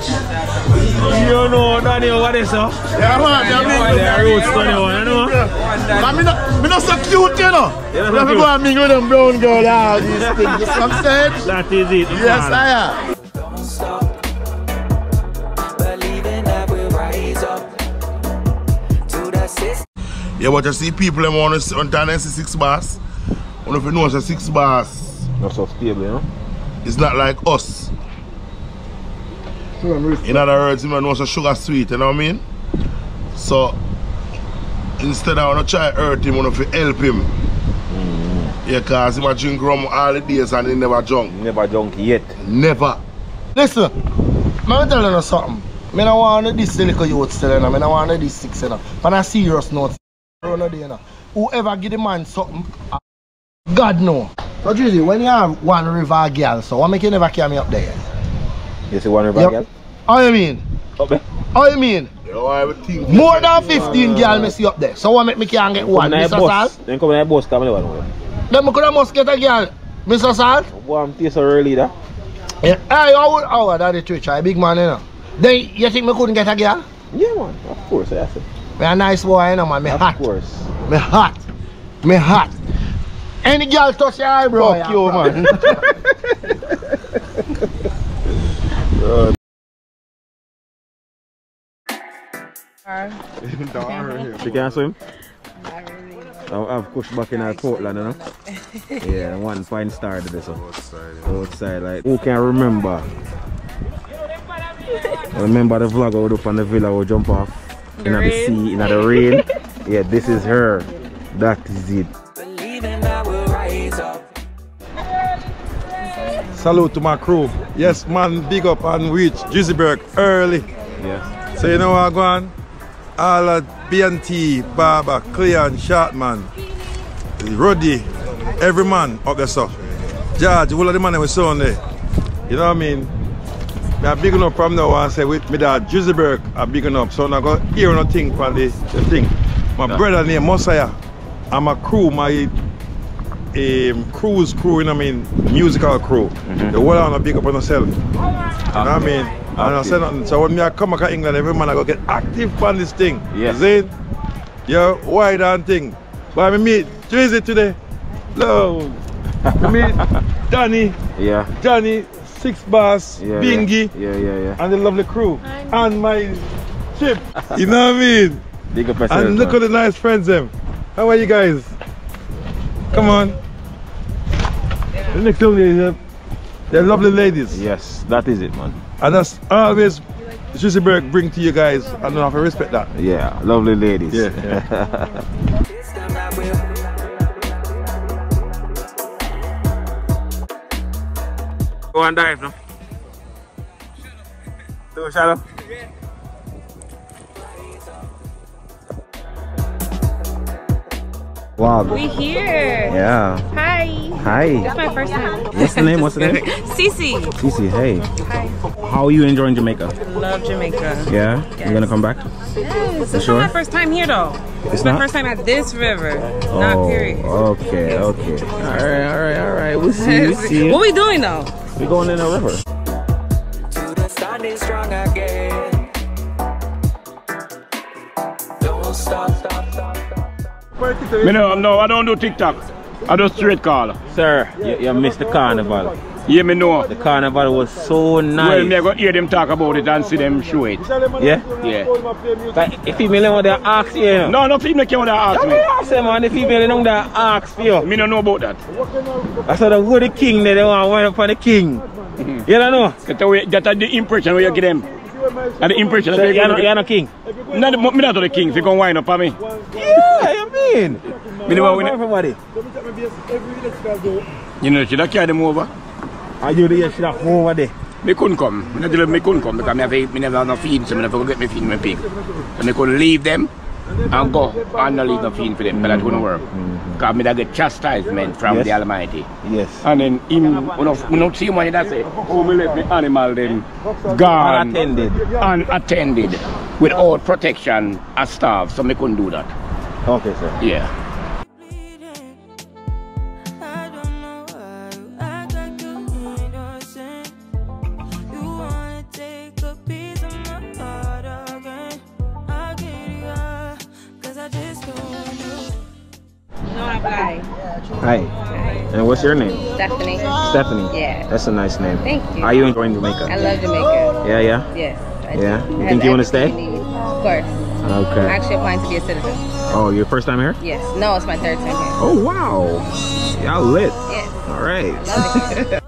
You know, Danny, what is up? Yeah, man. Yeah, man. The roots, Danny, you know? Man, me not, me not so cute, you know. You're We not have to cute. go and mingle with them brown girl, yeah, these things. You see what I'm saying? That is it. Yes, man. I am. Believing I will rise up. To the system. Yeah, but you see people them want to sometimes see six bars. One of you know it's a six bars. Not so stable, you know? It's not like us. In other words, you know it's sugar sweet, you know what I mean? So instead I wanna try hurt him, I wanna fi help him. Mm-hmm. Yeah, cause he might drink rum all the days and he never drunk. Never drunk yet. Never. Listen, I'm telling you something. Me no want to this little youth still, you know. Me no want to this six, you know. On a serious note, run a day, you know. Whoever give the man something, God know. So Drizzy, when you have one river girl, so what make you never carry me up there? You see one river Yep. girl? How you mean? Up there. How you mean? You I would think. More than 15 girl me see up there. So what make me can't get one, Mr. Salt? Then come in the bus, come in the one. Then me could have must get a girl, Mr. Salt. Boy, I'm taste so early, that. Yeah. Hey, how would, oh, that the twitch, I big man, you know. Then you think me couldn't get a girl? Yeah, man. Of course, that's it. Me a nice boy, you know, man. Me hot. Of course. Me hot. Me hot. Any girl touch your eyebrow, Fuck you, man. God. She can swim? I've, I've pushed back in our Portland, you know? yeah, one fine star to this one. Outside. like, who can remember? remember the vlog I would up on the villa, would jump off The in the sea, in the rain. yeah, this is her. That is it. Salute to my crew. Yes, man, big up and reach Drizzy Burke early. Yes. So you know what I go on? All of BNT, Barber, Cleon, Shartman, Roddy, every man up there so. George, all of the man that we saw on there. You know what I mean? Me are big enough from now and say with me that Drizzy Burke are big enough. So I go hear nothing from the, the thing. My brother named Mosiah. I'm a crew, my um, cruise crew, you know what I mean, musical crew. The whole on a big up on yourself. You know what I mean? And I said nothing. So when me I come back to England, every man I go get active on this thing. Yes. You see it? Yeah, wide and thing. But I meet Drizzy today. Love. I meet Danny. Yeah. Danny, Six Bars, Yeah, Bingy. Yeah, yeah, yeah. And the lovely crew. And my chip. You know what I mean? Big up yourself, And look man. at the nice friends them. How are you guys? Come on. The next lady, they're, they're lovely ladies. Yes, that is it, man. And that's always Berg bring to you guys. I don't have to respect that. Yeah, lovely ladies. Yeah, yeah. Go and dive now. Do a shadow. Wow. We here. Yeah. Hi. Hi. It's my first time. What's the name? What's the name? Cece. Cece, hey. Hi. How are you enjoying Jamaica? Love Jamaica. Yeah? You gonna come back? Yes. You It's sure? not my first time here though. It's my not? first time at this river. Oh, not Oh, period. okay, okay. Alright, alright, alright. We'll see you, see. What we doing though? We're going in the river. Me no, no, I don't do TikTok. I do straight call. Sir, you, you missed the carnival. Yeah, me know. The carnival was so nice. Well, me I go hear them talk about it and see them show it. Yeah? Yeah. But if female want to ask you, you know. No, no female want to ask me. I say man, the female don't that ask for you. Me don't know about that. I said the the king they, they want to wind up for the king. Mm-hmm. You don't know? That's the That's the impression where you get them. And the impression. So you're not, you're not king? No, the- me not the king. If you gonna wind up for me. Yeah, you mean? Me never win. everybody. You know, should I carry them over? Are you the should have come over there? Me couldn't come. Me, couldn't come because me, have, me never have no feed, so me never go get me feed my pig. So me could leave them and go and not leave no feed for them, but that wouldn't work. Mm-hmm. Because me da get chastisement from Yes. the Almighty. Yes. And then him, when I, when I see him when he does say, oh, me let me animal them gone. Unattended. Unattended. Without protection and staff, so me couldn't do that. Okay, sir. Yeah. No, Hi. And what's your name? Stephanie. Stephanie. Yeah. That's a nice name. Thank you. Are you enjoying Jamaica? I love Jamaica. Yeah, yeah? Yes. I Yeah? do. You It think you wanna stay? everything you need. Of course. Okay. I'm actually applying to be a citizen. Oh, your first time here? Yes. No, it's my third time here. Oh, wow. Y'all lit. Yes. All right.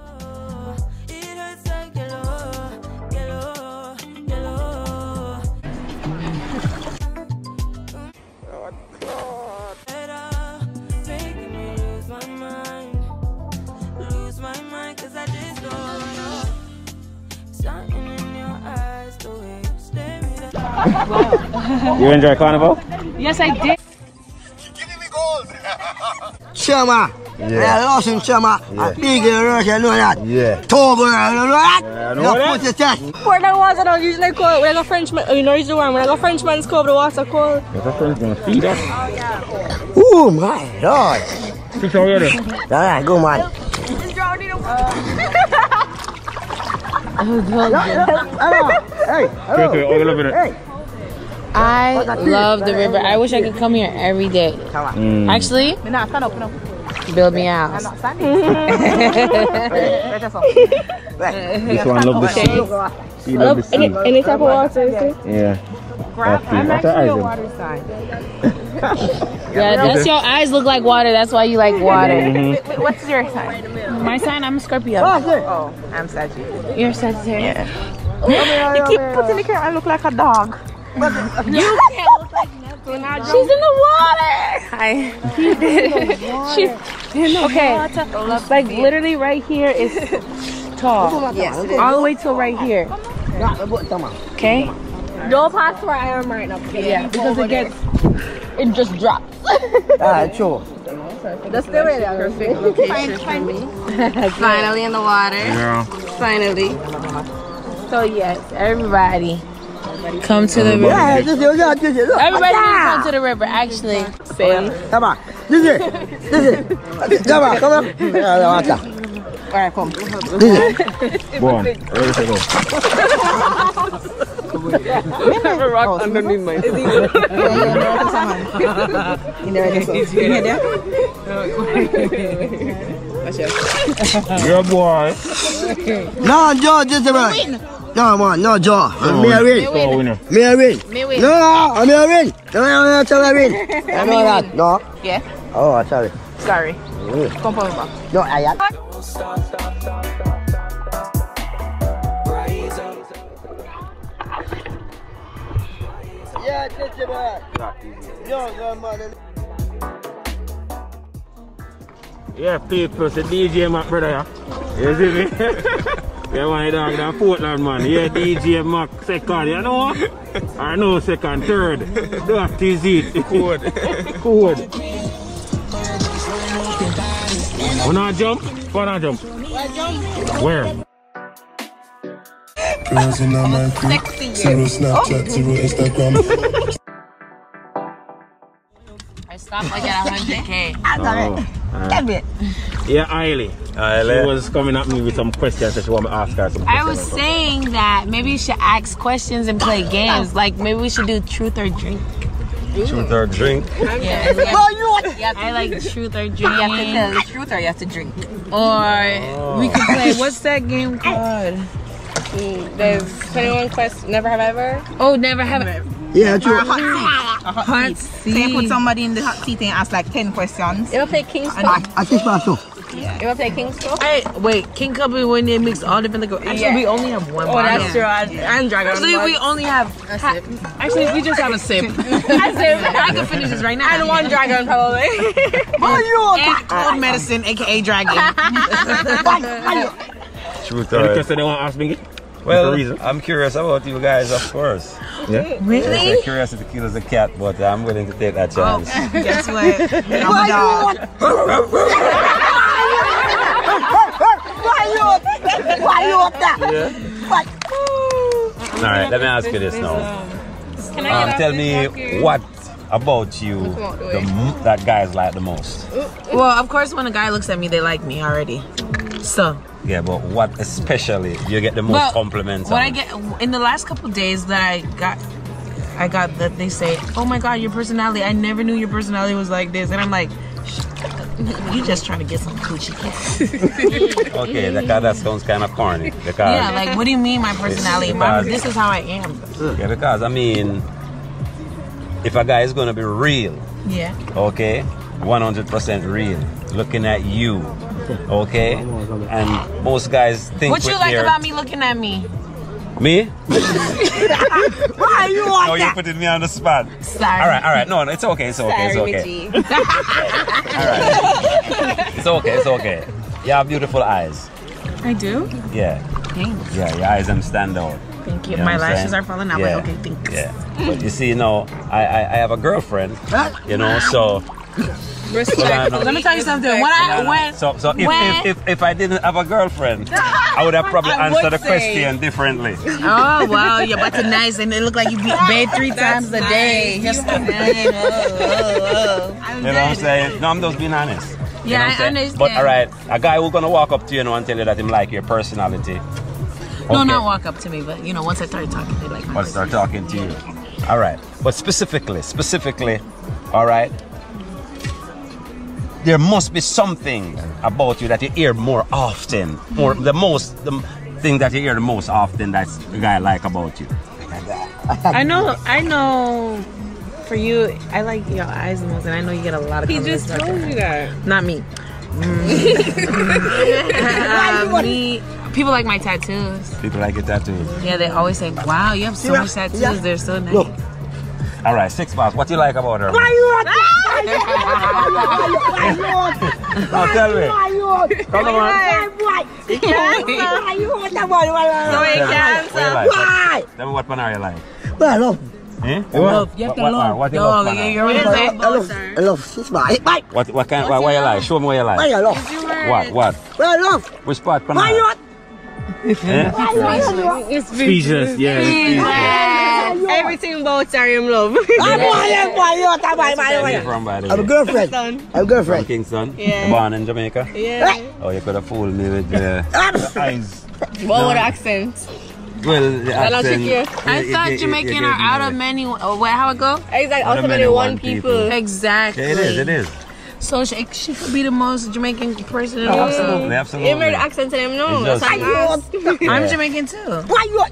You enjoy carnival? Yes, I did. Chama. Yeah. I lost him, Chama. Yeah. A big girl, you know that. Yeah. Tall girl, you know that. Yeah, I know you that. put your chest. Portland water don't usually cold. When I go Frenchman, you know, usually warm. When I go Frenchman's cold, the water cold. Your friend's gonna feed us. Oh my lord. Six already. Alright, go man. Hey, Okay, okay, all of it. I love the river. I wish I could come here every day. Mm. Actually, Me not stand up, no. build me a house. This one love the sea. She love the sea. Any, any type of water, is? Yeah. That's I'm actually a water sign. Yeah, that's your eyes look like water. That's why you like water. Mhm. What's your sign? My sign, I'm a Scorpio. Oh, I'm Sagittarius. You're Sagittarius. Yeah. You keep putting the camera, I look like a dog. You can't look like nothing. She's in the water. Hi. She's in the Okay. water. Like literally right here is tall. Yes, it is. All the way till right here. Okay? Don't pass where I am right now. Yeah, because it gets, it just drops. Ah, sure. That's the way that perfect location for me. Finally in the water. Yeah. Finally. So yes, everybody, come to the river. Everybody needs to come to the river. Actually, oh, Come on. This is. This is. Come on, come on. Yeah, yeah, water. Alright, come. This is. Go on. Ready to go. have a rock underneath my In there, Yeah, boy. No, Joe, just a man. No, man, no, Joe. No, Me a win. win. No. Me a win. Me win. No, I'm a win. No, no, no, tell me win. I know that. No. Yeah. Oh, sorry. Sorry. Mm. Come on, back. No, I am. Yeah, just a man. Yo, no, man. Yeah, people, the DJ Mac brother, yeah. You see me? yeah, man, dog, that Portland man. Yeah, DJ Mac second, you know? Or no second, third. That is it. Code. Code. Wanna jump? Wanna jump? Where? Girls in my crew. Zero Snapchat, zero Instagram. I stopped like at 100k. I got it. Damn. Yeah, Ailey. Ailey. She was coming at me with some questions that she want me to ask her some I was saying that maybe you should ask questions and play games. Oh. Like maybe we should do truth or drink. Truth or drink. Yeah. I like truth or drink. You have to tell the truth or you have to drink. Or oh. we could play. What's that game called? Mm, there's 21 questions. Never have ever. Oh, never have. Ever. Yeah, Or true. A hot hot, Hot seat. So you put somebody in the hot seat and ask like 10 questions. You wanna play King's Cup? I just pass so. You wanna play King's Cup? Hey, wait, King Cup is when they mix all different liquor. Actually, Yeah. we only have one. Oh, bottle. that's true. I, I'm dragging Actually, we only have. ha- actually, we just have a sip. I can finish this right now. And one dragon probably. And cold medicine, aka dragon. Truth Any or question they want to ask me? Well, What's the reason? I'm curious about you guys, of course. Yeah? Really? Curiosity kills a cat, but I'm willing to take that chance. Oh, Guess what? I'm a dog. Why you? Why you up that? What? All right, let me ask you this now. Can I Um, get tell me this what about you the, m- that guys like the most. Well, of course, when a guy looks at me, they like me already. So, Yeah, but what especially you get the most Well, compliments what on? I get in the last couple days that I got, I got that they say, "Oh my God, your personality! I never knew your personality was like this," and I'm like, "You just trying to get some coochie cat." okay, that, that sounds kind of corny. Because, yeah, like, what do you mean my personality? My, this is how I am. Yeah, because I mean, if a guy is gonna be real, Yeah. okay, 100% real, looking at you, okay, and most guys think What you like their- about me looking at me? me? Why you No, want you that? putting me on the spot. Sorry. All right, all right. No, no, it's okay. It's okay. It's okay. All right. It's okay. It's okay. You have beautiful eyes. I do. Yeah. Thanks. Yeah, your eyes them stand out. Thank you. know my lashes saying? are falling out. Yeah. But okay, thanks. Yeah. But you see, you know, I, I, I have a girlfriend, you know, so. Respect. no. Let me tell you something. When I when So, so if, when- if, if, if I didn't have a girlfriend, I would have probably I answered the question differently. Oh wow, you're about to nice and it look like you beat bathe three times a day. You're so nice. You know what I'm saying? No, I'm just being honest. You know Yeah, what I'm saying? understand. But all right, a guy who's gonna walk up to you you know, and tell you that him like your personality. No, not walk up to me, but you know, once I start talking, they like my I'll start talking to you. All right, but specifically, specifically, all right. There must be something about you that you hear more often, or the most, the thing that you hear the most often that's the guy like about you. I know, I know. For you, I like your eyes the most, and I know you get a lot of. He just told that. you that. Not me. Uh, me. People like my tattoos. People like your tattoos. Yeah, they always say, "Wow, you have so Yeah, much tattoos. yeah. They're so nice." Look. All right, six bars. What do you like about her? Why you want that? No, tell me. Why you want that? Come on. Why? Why? Why you want that boy? Why? Tell me, What you like? Why? Tell me what panar you like. Well, I love. Eh? Love. What, what, what, what you love panar? I love. I love. She's my. Bye. What, what kind, what, what you like? Show me what you like. Why you love? What, what? Well, I love. Which part Why you it's. Yeah. yeah. Everything about Tarium love. I'm a girlfriend. I'm a girlfriend. From Kingston. Yeah. Born in Jamaica. Yeah. Oh, you could have fooled me with uh, eyes. What no. would accent? Well, the accent. I thought it, Jamaican are out of many. Uh, well, how it go? Exactly. Out of many one people. people. Exactly. Yeah, it is. It is. So she, she could be the most Jamaican person oh, in the world. absolutely. You made the accent to them, no. Just- like us. I'm Jamaican too. Why you?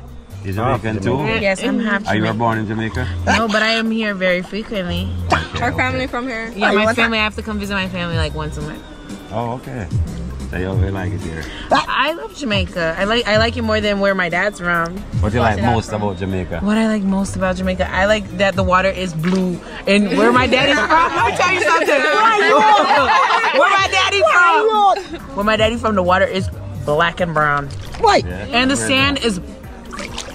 You Jamaican too? Yes, I'm half Are you were born in Jamaica? No, but I am here very frequently. Our family from here. Yeah, my family. I have to come visit my family like once a month. Oh, okay. So you really like it here. I love Jamaica. I like I like it more than where my dad's from. What do you like most about Jamaica? What I like most about Jamaica, I like that the water is blue. And where my daddy's from, let me tell you something. where my daddy from? Where my daddy from, the water is black and brown. Why? And the sand is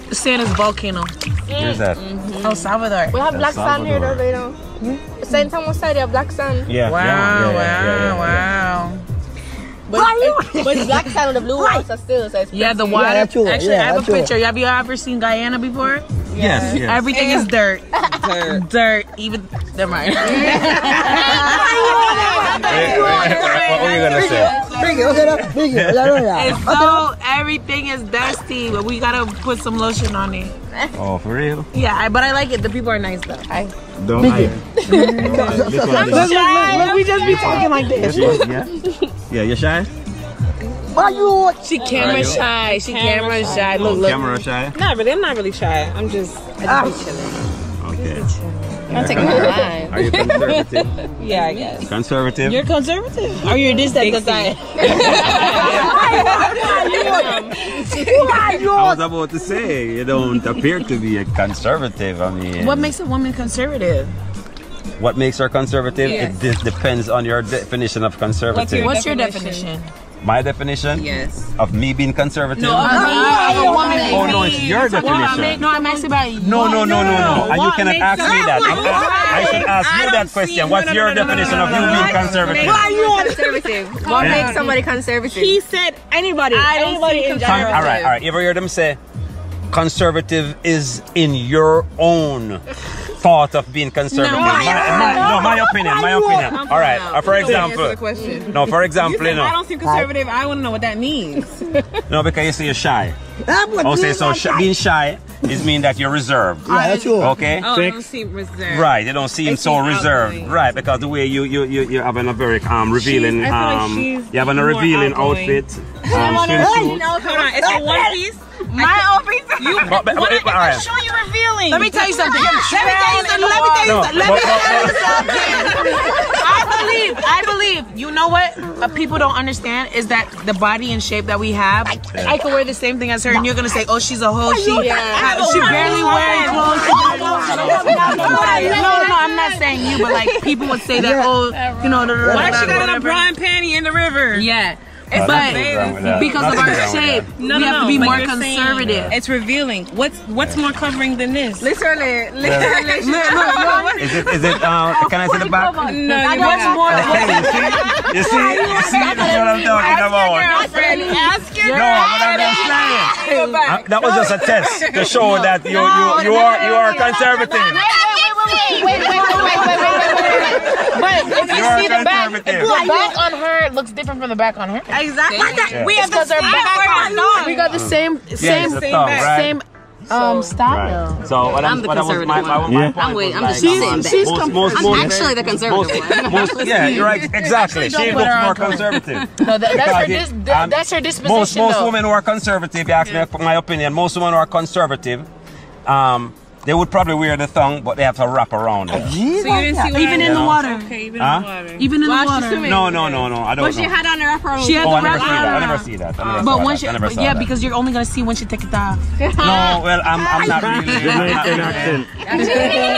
the sand is volcano. Where's that? Mm-hmm. El Salvador. We have black El sand here, though, Salvador. you know. St. Thomas side, you have black sand. Yeah. Wow, yeah, yeah, wow, yeah, yeah, yeah. wow. But, it, but black sand with the blue water still, so Yeah, the water. that's true. Actually, Yeah, I have that's a true. picture. Have you ever seen Guyana before? Yes, yes. Everything is dirt. dirt. Dirt. Even never mind. What were you gonna say? Big it, okay, now, it. I don't know. It's so everything is dusty, but we gotta put some lotion on it. Oh, for real? Yeah, I, but I like it. The people are nice though. I, Don't Big I? it. This one, this one. Look, we just be talking like this. This one, yeah? Yeah, you're shy? Why you? She camera shy. She camera shy. Look, oh, look. Camera shy? Not really. I'm not really shy. I'm just. I just be ah. chilling. Okay. I'm taking my time. Are you conservative? Yeah, I guess. Conservative? You're conservative. Or you're this, that, that, that. I was about to say, you don't appear to be a conservative. I mean, What makes a woman conservative? What makes her conservative? Yes. It de- depends on your definition of conservative. What's your definition? My definition? Yes. Of me being conservative? No, of, of a woman. Oh, no, it's your definition. No, I'm asking about you. No, no, no, no, no. And uh, you cannot ask me that. I'm woman- a- I should ask you that question. What's your definition of you being conservative? Why you conservative? What Yeah. makes somebody conservative? He said anybody. I don't anybody see in general. all right, all right. You ever hear them say conservative is in your own thought of being conservative? No, my, my- no, my opinion, my opinion. I'm All right. Uh, for You don't answer example, no, for example, You you said, I don't seem conservative. I want to know what that means. no, because you say you're shy. Oh, say so. Sh- being shy is mean that you're reserved. Yeah, that's true. Okay. Oh, I don't seem reserved. Right, they don't seem I so seem reserved. outgoing. Right, because the way you you you you having a very um revealing She's- I like um she's you having a more revealing outgoing. outfit. Um, swimsuit. Hold on. It's a one piece. My office. You. But- but- What but- I- all right. Show you revealing. Let me tell you something. Let me tell you something. Let me tell you No, something. Let but- me tell you something. I believe. I believe. You know what? Uh, people don't understand is that the body and shape that we have. I could wear the same thing as her, and you're gonna say, "Oh, she's a hoe. She, Yeah. she barely wearing clothes." No, no, I'm not saying you, but like people would say that. Oh, you know, Why she got on a whatever. bra and panty in the river? Yeah. It's but because of our shape, no, we no, have to be more conservative. It's revealing. What's what's more covering than this? Literally, literally. look, look, look. Is it? Is it? Uh, can I see the back? No, I what's more? You see? You see? You see? what I'm talking about. Ask your No, but I'm just saying. That was just a test to show that you you you are you are conservative. Wait, wait, wait, wait, wait, wait. But if you You see the back, conservative. the back on her looks different from the back on her. Exactly. Yeah. We have the Because her same back, back we got the same, Yeah, same, it's the thumb, right? same um style. Right. So what I'm, I'm the what I was my, conservative my, one. my Yeah. point I'm wait- was I'm like, just sitting back. She's most, most, I'm most, actually the conservative most, one. most, yeah, you're right. Exactly. don't She looks more conservative. No, that, that's her. Dis, that, um, that's her disposition. Most most though. women who are conservative, you ask me my opinion. Most women who are conservative, um, they would probably wear the thong, but they have to wrap around it. So you didn't see what Even in the water. Okay, even Huh? in the water. Even in While the water. No, no, no, no. I don't But she had on her wrapper. She had Oh, the I never see that. I never see that. I never But saw once that. you, I never saw yeah, that. because you're only gonna see when she take it off. No, well, I'm, I'm not really. Jamaican accent.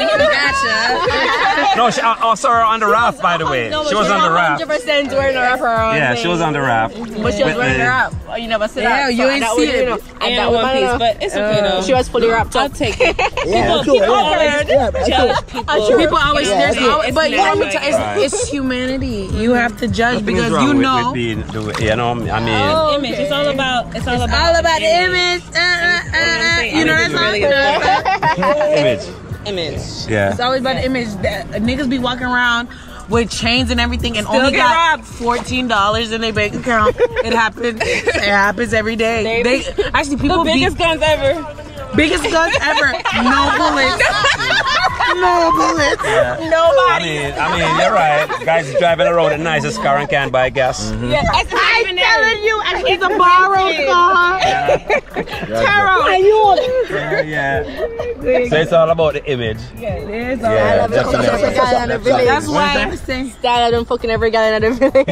Gotcha. No, she, I, I saw her on the raft, by the way. No, she was she's on the not raft. 100% wearing a wrapper on. Yeah, she was on the raft. But she was wearing the- a wrap. Oh, you never see that. Yeah, you ain't see it. You know, And and one piece, uh, but it's okay though. She was fully wrapped I'll up. take it. Yeah, that's. People Yeah, heard. yeah, Judge people. People always, Yeah, there's that's it. always, but It's let me it's, right. it's humanity. You have to judge Nothing because wrong you with, know. with being, the, you know, I mean. Oh, image. It's all about. It's all about. all about the image. Uh, uh, uh, uh. You know that Really song? Image. Image. Yeah. It's always about the image. That niggas be walking around with chains and everything and Still only get got fourteen dollars in their bank account. it happens. It happens every day. They, actually people The biggest be, guns ever. Biggest guns ever. No bullets. no bullets. Yeah. I mean, I mean, you're right. Guys is driving around the nicest car and can't buy gas. Yeah, I'm telling you, and it's a borrowed car. Taro. Taro. Yeah, yeah. So it's all about the image. There's Yeah, definitely. That's why I'm saying. Style of them fucking every guy in the village.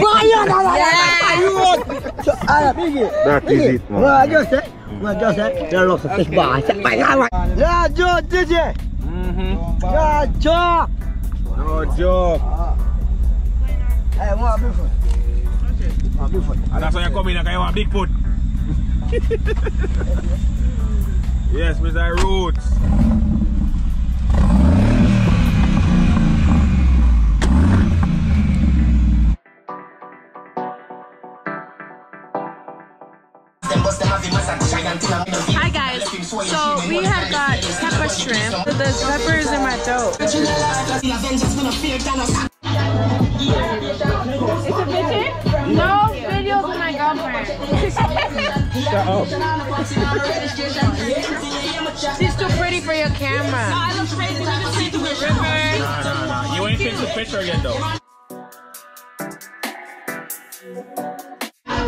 That is it, man. Well, I just said, well, I just said, there are lots of fish bars. Yeah, Joe, did you? Mm-hmm. Yeah, Joe. No joke. Hey, what beautiful? What beautiful? And that's why you come in and you want big foot. yes, Mr. Roots. Hi guys. So we have got pepper shrimp. The pepper is in my throat. It's a picture? No videos with my girlfriend. Shut up. She's too pretty for your camera. No, no, no. You ain't fix the picture again, though.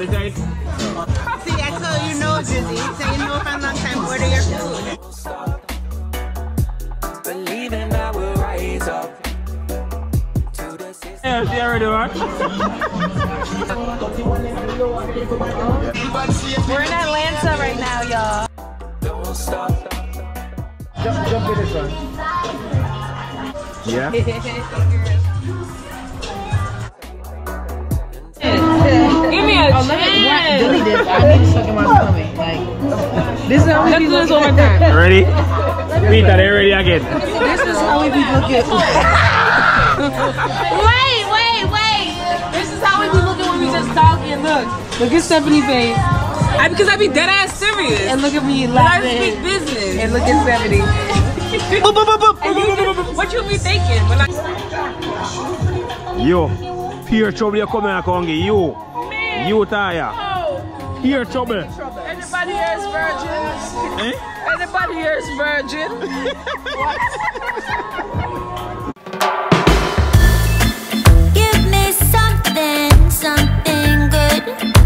Man, are they? See, I told you no, Drizzy. So you know for a long time, order your food. Believing I will rise up. Yeah, she already right. We're in Atlanta right now, y'all. Don't stop. Jump, jump in this one. Yeah. Give me a Oh, let me chance. delete this. I need to suck in my stomach. Like, this is how we Let's be do this looking. one more time. Ready? Peter, they ready again. This is how we be looking. Wait, wait, wait. This is how we be looking when we just talking. Look. Look at Stephanie face. I, because I be dead ass serious. And look at me And I laughing. speak business. And look at Stephanie. And you just- what you be thinking? When I, Yo, here trouble, you come and come you. Me? You tired No. Peer trouble. trouble. Anybody here is virgin. Eh? Anybody here is virgin. Give me something, something good.